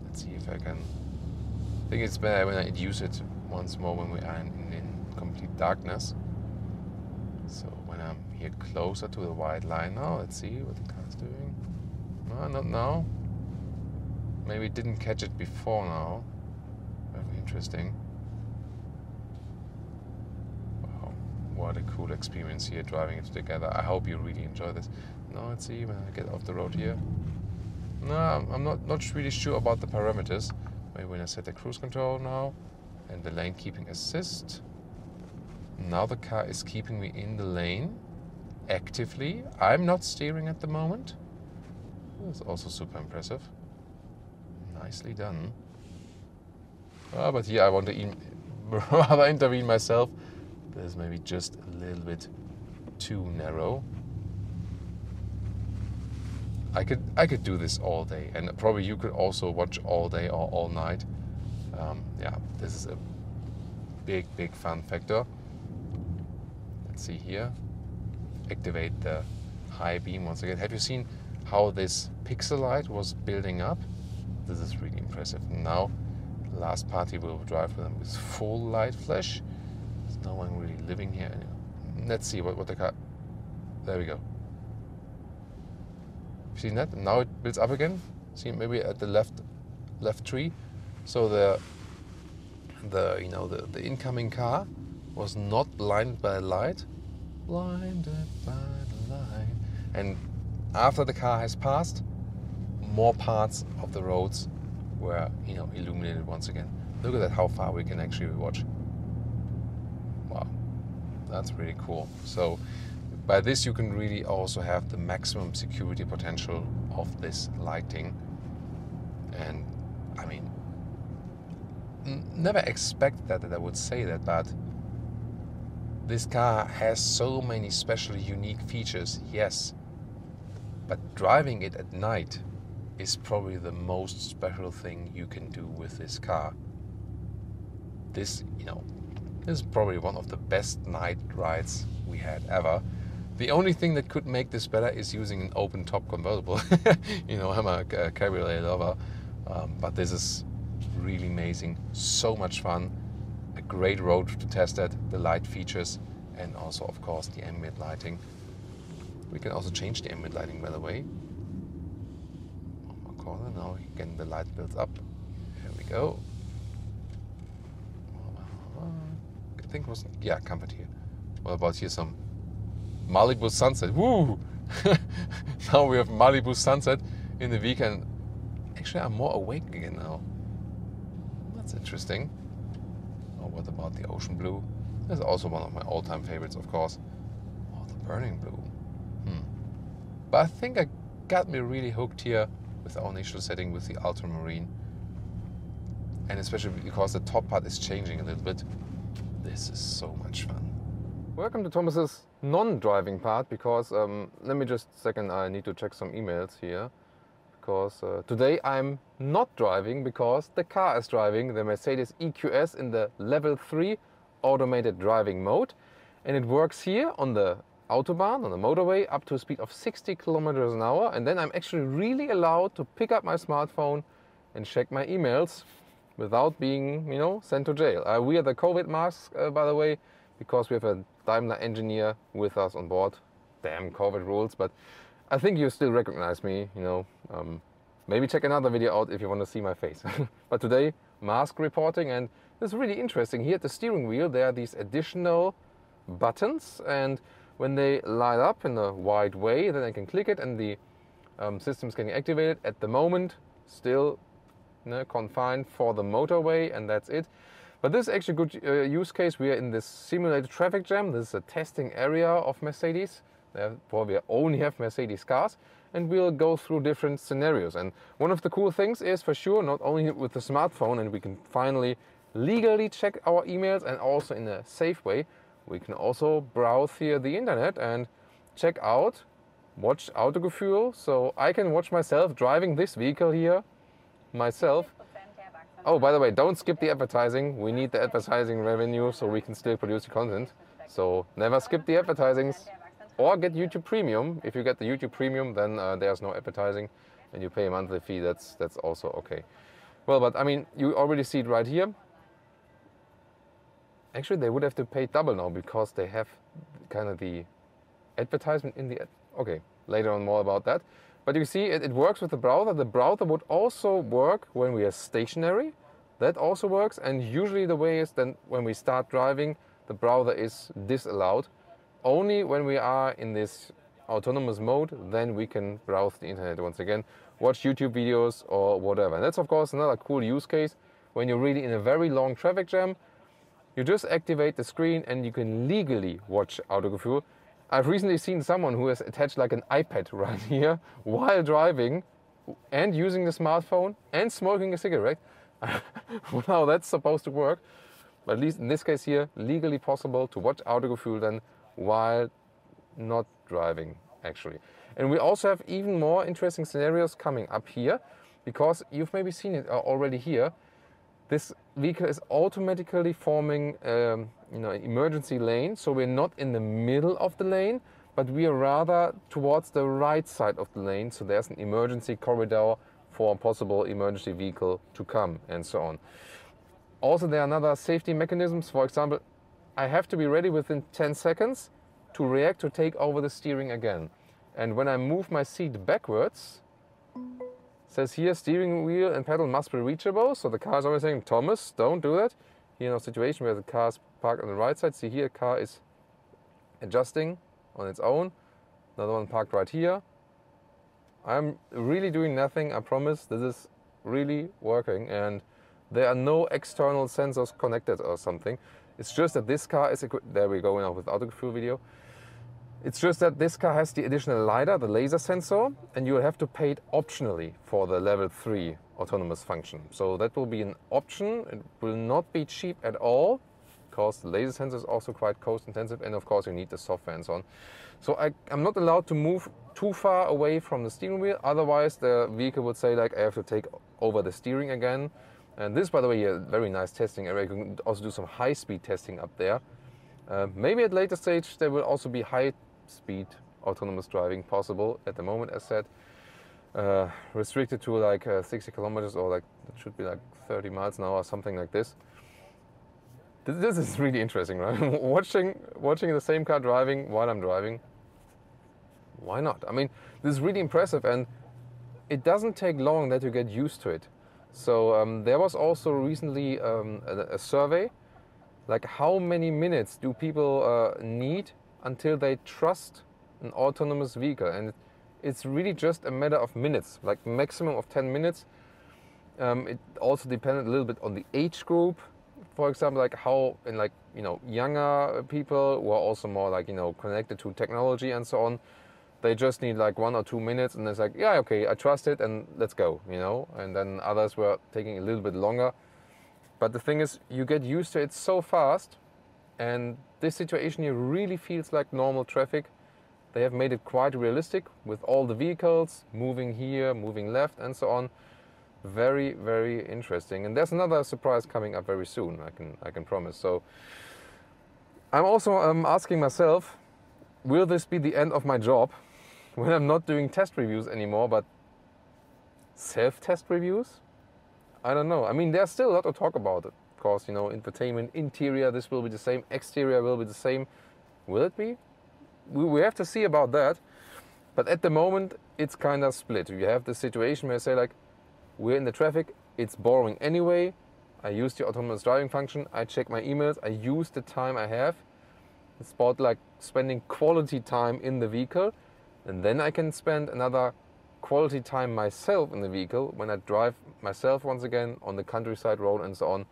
Let's see if I can. I think it's better when I use it once more when we are in, in, complete darkness. So when I'm here closer to the white line now. Let's see what the car's doing. No, not now. Maybe it didn't catch it before now. Very interesting. Wow, what a cool experience here driving it together. I hope you really enjoy this. Now let's see when I get off the road here. No, I'm not, not really sure about the parameters. Maybe when I set the cruise control now and the lane keeping assist. Now the car is keeping me in the lane actively. I'm not steering at the moment. That's also super impressive. Nicely done. Oh, but here I want to rather intervene myself. This is maybe just a little bit too narrow. I could I could do this all day, and probably you could also watch all day or all night. Um, yeah, this is a big big fun factor. Let's see here activate the high beam once again. Have you seen how this pixel light was building up? This is really impressive. Now, last party will drive with them with full light flash. There's no one really living here. Let's see what, what the car. There we go. Seen that? Now it builds up again. See maybe at the left left tree. So the the you know the, the incoming car was not blinded by light. Blinded by the light. And after the car has passed, more parts of the roads were you know illuminated once again. Look at that how far we can actually watch. Wow. That's really cool. So by this you can really also have the maximum security potential of this lighting. And i mean never expect that, that i would say that but this car has so many special unique features yes. But driving it at night is probably the most special thing you can do with this car. This you know this is probably one of the best night rides we had ever the only thing that could make this better is using an open top convertible. you know, I'm a, a cabriolet lover, um, but this is really amazing. So much fun. A great road to test it, the light features, and also, of course, the ambient lighting. We can also change the ambient lighting, by the way. One more corner now. Again, the light builds up. Here we go. I think it was yeah, comfort here. What about here? Some Malibu sunset. Woo! now we have Malibu sunset in the weekend. Actually, I'm more awake again now. That's interesting. Oh, what about the ocean blue? That's also one of my all-time favorites, of course. Oh, the burning blue. Hmm. But I think I got me really hooked here with our initial setting with the ultramarine. And especially because the top part is changing a little bit. This is so much fun. Welcome to Thomas's non-driving part because um, let me just second I need to check some emails here. Because uh, today I'm not driving because the car is driving. The Mercedes EQS in the level 3 automated driving mode. And it works here on the autobahn on the motorway up to a speed of 60 kilometers an hour. And then I'm actually really allowed to pick up my smartphone and check my emails without being you know sent to jail. I wear the COVID mask uh, by the way because we have a Daimler engineer with us on board. Damn COVID rules, but I think you still recognize me, you know. Um, maybe check another video out if you want to see my face. but today, mask reporting, and it's really interesting. Here at the steering wheel, there are these additional buttons, and when they light up in a wide way, then I can click it and the um, is getting activated. At the moment, still you know, confined for the motorway, and that's it. But this is actually a good uh, use case. We are in this simulated traffic jam. This is a testing area of Mercedes. Therefore, we only have Mercedes cars. And we'll go through different scenarios. And one of the cool things is for sure, not only with the smartphone, and we can finally legally check our emails and also in a safe way, we can also browse here the internet and check out, watch Autogefühl. So I can watch myself driving this vehicle here myself Oh, by the way, don't skip the advertising. We need the advertising revenue so we can still produce the content. So never skip the advertisings. Or get YouTube Premium. If you get the YouTube Premium, then uh, there's no advertising and you pay a monthly fee. That's, that's also okay. Well, but I mean, you already see it right here. Actually, they would have to pay double now because they have kind of the advertisement in the... Ad okay, later on more about that. But you see, it, it, works with the browser. The browser would also work when we are stationary. That also works. And usually the way is then when we start driving, the browser is disallowed. Only when we are in this autonomous mode, then we can browse the internet once again, watch YouTube videos or whatever. And that's of course another cool use case. When you're really in a very long traffic jam, you just activate the screen and you can legally watch Autogefühl I've recently seen someone who has attached like an iPad right here while driving and using the smartphone and smoking a cigarette. how that's supposed to work. But at least in this case here, legally possible to watch Autogefühl then while not driving actually. And we also have even more interesting scenarios coming up here because you've maybe seen it uh, already here. This vehicle is automatically forming um, you know, emergency lane, so we're not in the middle of the lane, but we are rather towards the right side of the lane, so there's an emergency corridor for a possible emergency vehicle to come and so on. Also, there are other safety mechanisms. For example, I have to be ready within 10 seconds, to react to take over the steering again. And when I move my seat backwards, says here steering wheel and pedal must be reachable. So the car is always saying, Thomas, don't do that. Here in a situation where the car is parked on the right side, see here, car is adjusting on its own. Another one parked right here. I'm really doing nothing, I promise. This is really working and there are no external sensors connected or something. It's just that this car is equipped, there we go now with Autogefühl video. It's just that this car has the additional LiDAR, the laser sensor, and you will have to pay it optionally for the level 3 autonomous function. So that will be an option. It will not be cheap at all because the laser sensor is also quite cost intensive and of course you need the software and so on. So I, am not allowed to move too far away from the steering wheel, otherwise the vehicle would say like I have to take over the steering again. And this, by the way, a very nice testing area. You can also do some high-speed testing up there. Uh, maybe at later stage there will also be high-speed autonomous driving possible. At the moment, as said, uh, restricted to like uh, 60 kilometers or like it should be like 30 miles an hour or something like this. This, this is really interesting, right? watching watching the same car driving while I'm driving. Why not? I mean, this is really impressive, and it doesn't take long that you get used to it. So um, there was also recently um, a, a, survey, like how many minutes do people uh, need until they trust an autonomous vehicle, and it's really just a matter of minutes, like maximum of 10 minutes. Um, it also depended a little bit on the age group for example, like how in like you know younger people who are also more like you know connected to technology and so on, they just need like one or two minutes and it's like yeah okay I trust it and let's go you know. And then others were taking a little bit longer. But the thing is, you get used to it so fast, and this situation here really feels like normal traffic. They have made it quite realistic with all the vehicles moving here, moving left, and so on. Very very interesting. And there's another surprise coming up very soon i can i can promise. So i'm also um, asking myself will this be the end of my job when i'm not doing test reviews anymore but self test reviews? I don't know. I mean there's still a lot to talk about it course you know infotainment interior this will be the same exterior will be the same. Will it be? We, have to see about that. But at the moment it's kind of split. You have the situation where I say like we're in the traffic, it's boring anyway. I use the autonomous driving function, I check my emails, I use the time I have. It's about like spending quality time in the vehicle, and then I can spend another quality time myself in the vehicle when I drive myself once again on the countryside road and so on,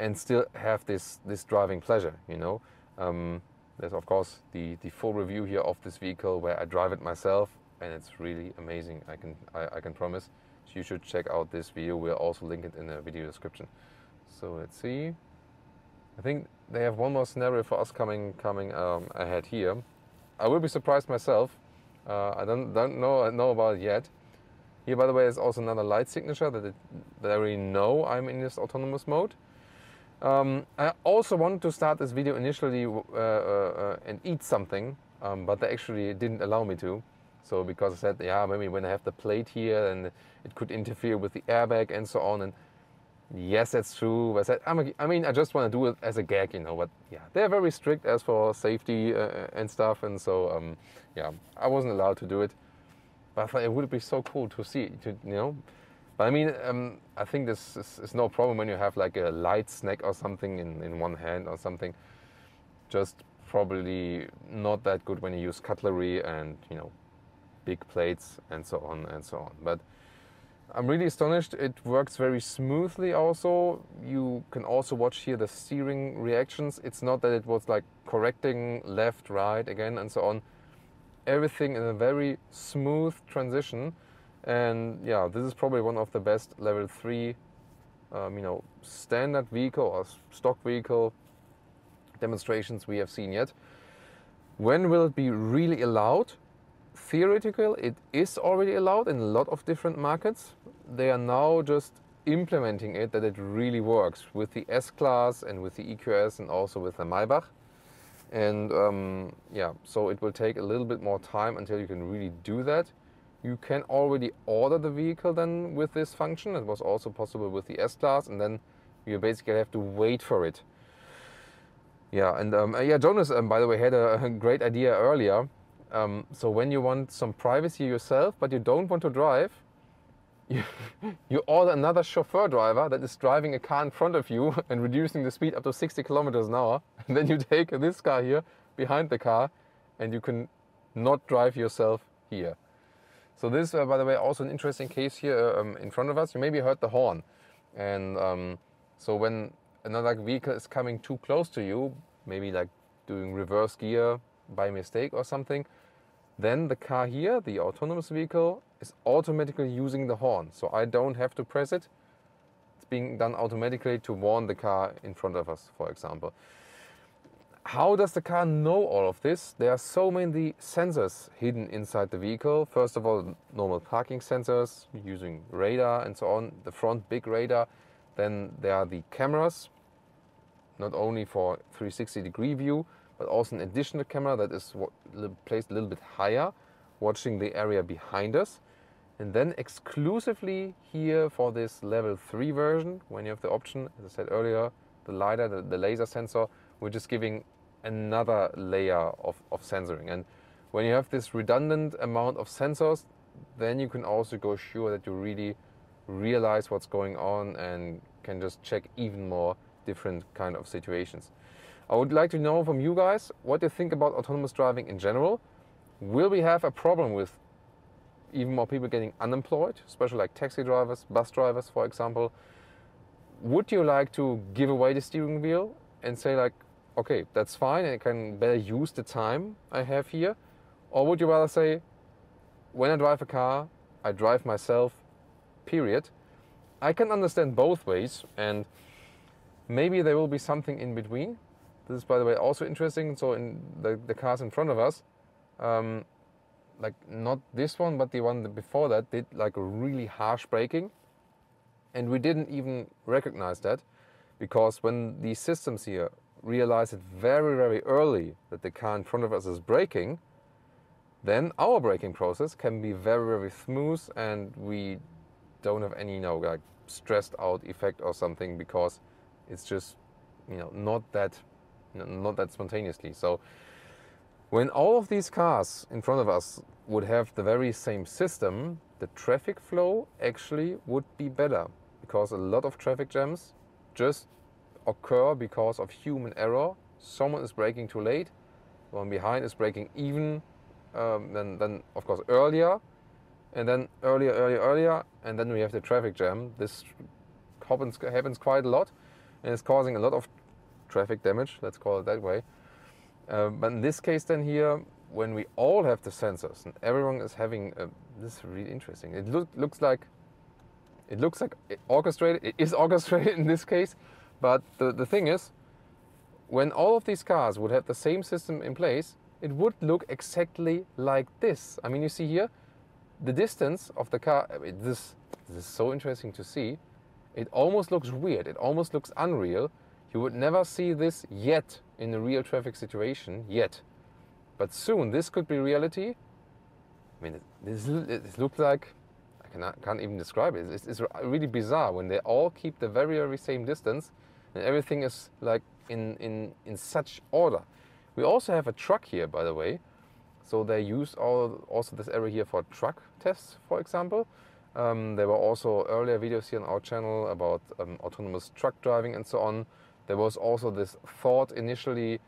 and still have this this driving pleasure. You know, um, there's of course the the full review here of this vehicle where I drive it myself, and it's really amazing. I can I, I can promise you should check out this video. We'll also link it in the video description. So let's see. I think they have one more scenario for us coming coming um, ahead here. I will be surprised myself. Uh, I don't don't know know about it yet. Here, by the way, is also another light signature that, that I already know I'm in this autonomous mode. Um, I also wanted to start this video initially uh, uh, uh, and eat something, um, but they actually didn't allow me to. So because I said, yeah, maybe when I have the plate here and it could interfere with the airbag and so on. And yes, that's true. I said, I mean, I just want to do it as a gag, you know. But yeah, they're very strict as for safety uh, and stuff. And so, um, yeah, I wasn't allowed to do it. But I thought it would be so cool to see, to you know. But I mean, um, I think this is, is, no problem when you have like a light snack or something in, in one hand or something. Just probably not that good when you use cutlery and you know big plates and so on and so on. But I'm really astonished. It works very smoothly also. You can also watch here the steering reactions. It's not that it was like correcting left, right again and so on. Everything in a very smooth transition. And yeah, this is probably one of the best level 3 um, you know, standard vehicle or stock vehicle demonstrations we have seen yet. When will it be really allowed? theoretical, it is already allowed in a lot of different markets. They are now just implementing it that it really works with the S class and with the EQS and also with the Maybach. And um, yeah, so it will take a little bit more time until you can really do that. You can already order the vehicle then with this function. It was also possible with the S class, and then you basically have to wait for it. Yeah, and um, yeah, Jonas, um, by the way, had a, a great idea earlier. Um, so when you want some privacy yourself, but you don't want to drive, you, you order another chauffeur driver that is driving a car in front of you and reducing the speed up to 60 kilometers an hour. And then you take this car here behind the car and you can not drive yourself here. So this, uh, by the way, also an interesting case here um, in front of us. You maybe heard the horn. And um, so when another vehicle is coming too close to you, maybe like doing reverse gear by mistake or something, then the car here, the autonomous vehicle, is automatically using the horn. So I don't have to press it. It's being done automatically to warn the car in front of us, for example. How does the car know all of this? There are so many sensors hidden inside the vehicle. First of all, normal parking sensors using radar and so on, the front big radar. Then there are the cameras, not only for 360 degree view, but also an additional camera that is placed a little bit higher, watching the area behind us. And then exclusively here for this level 3 version, when you have the option, as I said earlier, the LiDAR, the, the laser sensor, we're just giving another layer of, of sensoring. And when you have this redundant amount of sensors, then you can also go sure that you really realize what's going on and can just check even more different kind of situations. I would like to know from you guys what you think about autonomous driving in general. Will we have a problem with even more people getting unemployed, especially like taxi drivers, bus drivers, for example? Would you like to give away the steering wheel and say like, okay, that's fine, and I can better use the time I have here? Or would you rather say, when I drive a car, I drive myself, period? I can understand both ways, and maybe there will be something in between. This is, by the way, also interesting. So in the, the cars in front of us, um, like not this one, but the one before that did like a really harsh braking. And we didn't even recognize that because when these systems here realize it very, very early that the car in front of us is braking, then our braking process can be very, very smooth and we don't have any, you know, like stressed out effect or something because it's just, you know, not that not that spontaneously. So when all of these cars in front of us would have the very same system, the traffic flow actually would be better because a lot of traffic jams just occur because of human error. Someone is braking too late, one behind is braking even um, then, then of course earlier, and then earlier, earlier, earlier, and then we have the traffic jam. This happens happens quite a lot, and it's causing a lot of traffic damage, let's call it that way. Uh, but in this case then here, when we all have the sensors and everyone is having, a, this is really interesting. It look, looks like, it looks like orchestrated, it is orchestrated in this case, but the, the thing is, when all of these cars would have the same system in place, it would look exactly like this. I mean, you see here, the distance of the car, this, this is so interesting to see. It almost looks weird, it almost looks unreal, you would never see this yet in a real traffic situation, yet. But soon this could be reality. I mean, this, this looks like, I cannot, can't even describe it. It's, it's really bizarre when they all keep the very, very same distance and everything is like in, in, in such order. We also have a truck here, by the way. So they use all, also this area here for truck tests, for example. Um, there were also earlier videos here on our channel about um, autonomous truck driving and so on. There was also this thought initially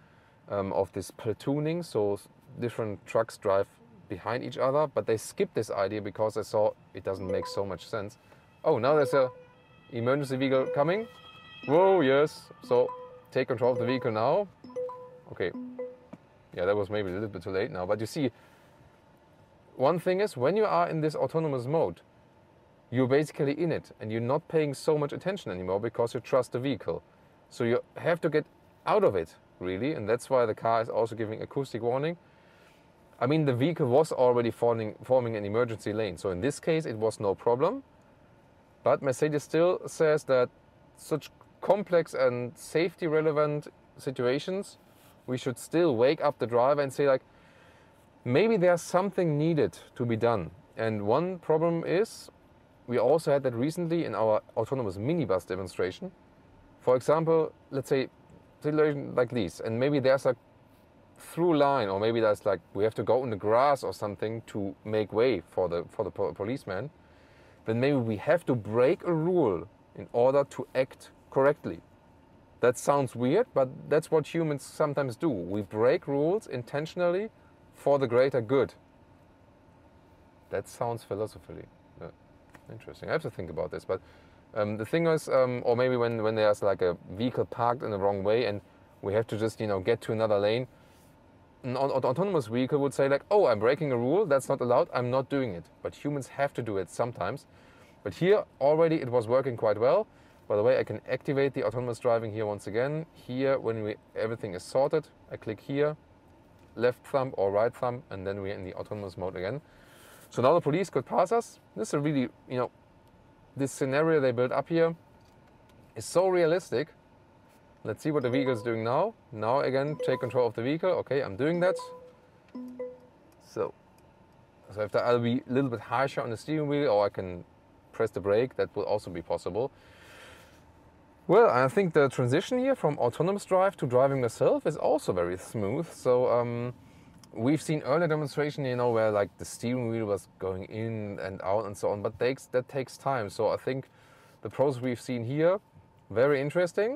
um, of this platooning, so different trucks drive behind each other, but they skipped this idea because they saw it doesn't make so much sense. Oh, now there's a emergency vehicle coming. Whoa, yes. So take control of the vehicle now. Okay. Yeah, that was maybe a little bit too late now, but you see, one thing is when you are in this autonomous mode, you're basically in it and you're not paying so much attention anymore because you trust the vehicle. So you have to get out of it, really, and that's why the car is also giving acoustic warning. I mean, the vehicle was already forming, forming an emergency lane, so in this case it was no problem. But Mercedes still says that such complex and safety relevant situations, we should still wake up the driver and say like, maybe there's something needed to be done. And one problem is, we also had that recently in our autonomous minibus demonstration. For example, let's say situation like this, and maybe there's a through line, or maybe there's like we have to go in the grass or something to make way for the for the po- policeman, then maybe we have to break a rule in order to act correctly. That sounds weird, but that's what humans sometimes do. We break rules intentionally for the greater good. That sounds philosophically uh, interesting. I have to think about this. But um, the thing is, um, or maybe when, when there's like a vehicle parked in the wrong way and we have to just you know get to another lane, an autonomous vehicle would say like, oh, I'm breaking a rule. That's not allowed. I'm not doing it. But humans have to do it sometimes. But here already it was working quite well. By the way, I can activate the autonomous driving here once again. Here, when we, everything is sorted, I click here, left thumb or right thumb, and then we're in the autonomous mode again. So now the police could pass us. This is really, you know, this scenario they built up here is so realistic. Let's see what the vehicle is doing now. Now again, take control of the vehicle. Okay, I'm doing that. So, so if I'll be a little bit harsher on the steering wheel, or I can press the brake, that will also be possible. Well, I think the transition here from autonomous drive to driving myself is also very smooth. So um, we've seen earlier demonstration, you know, where like the steering wheel was going in and out and so on, but takes, that takes time. So I think the process we've seen here, very interesting.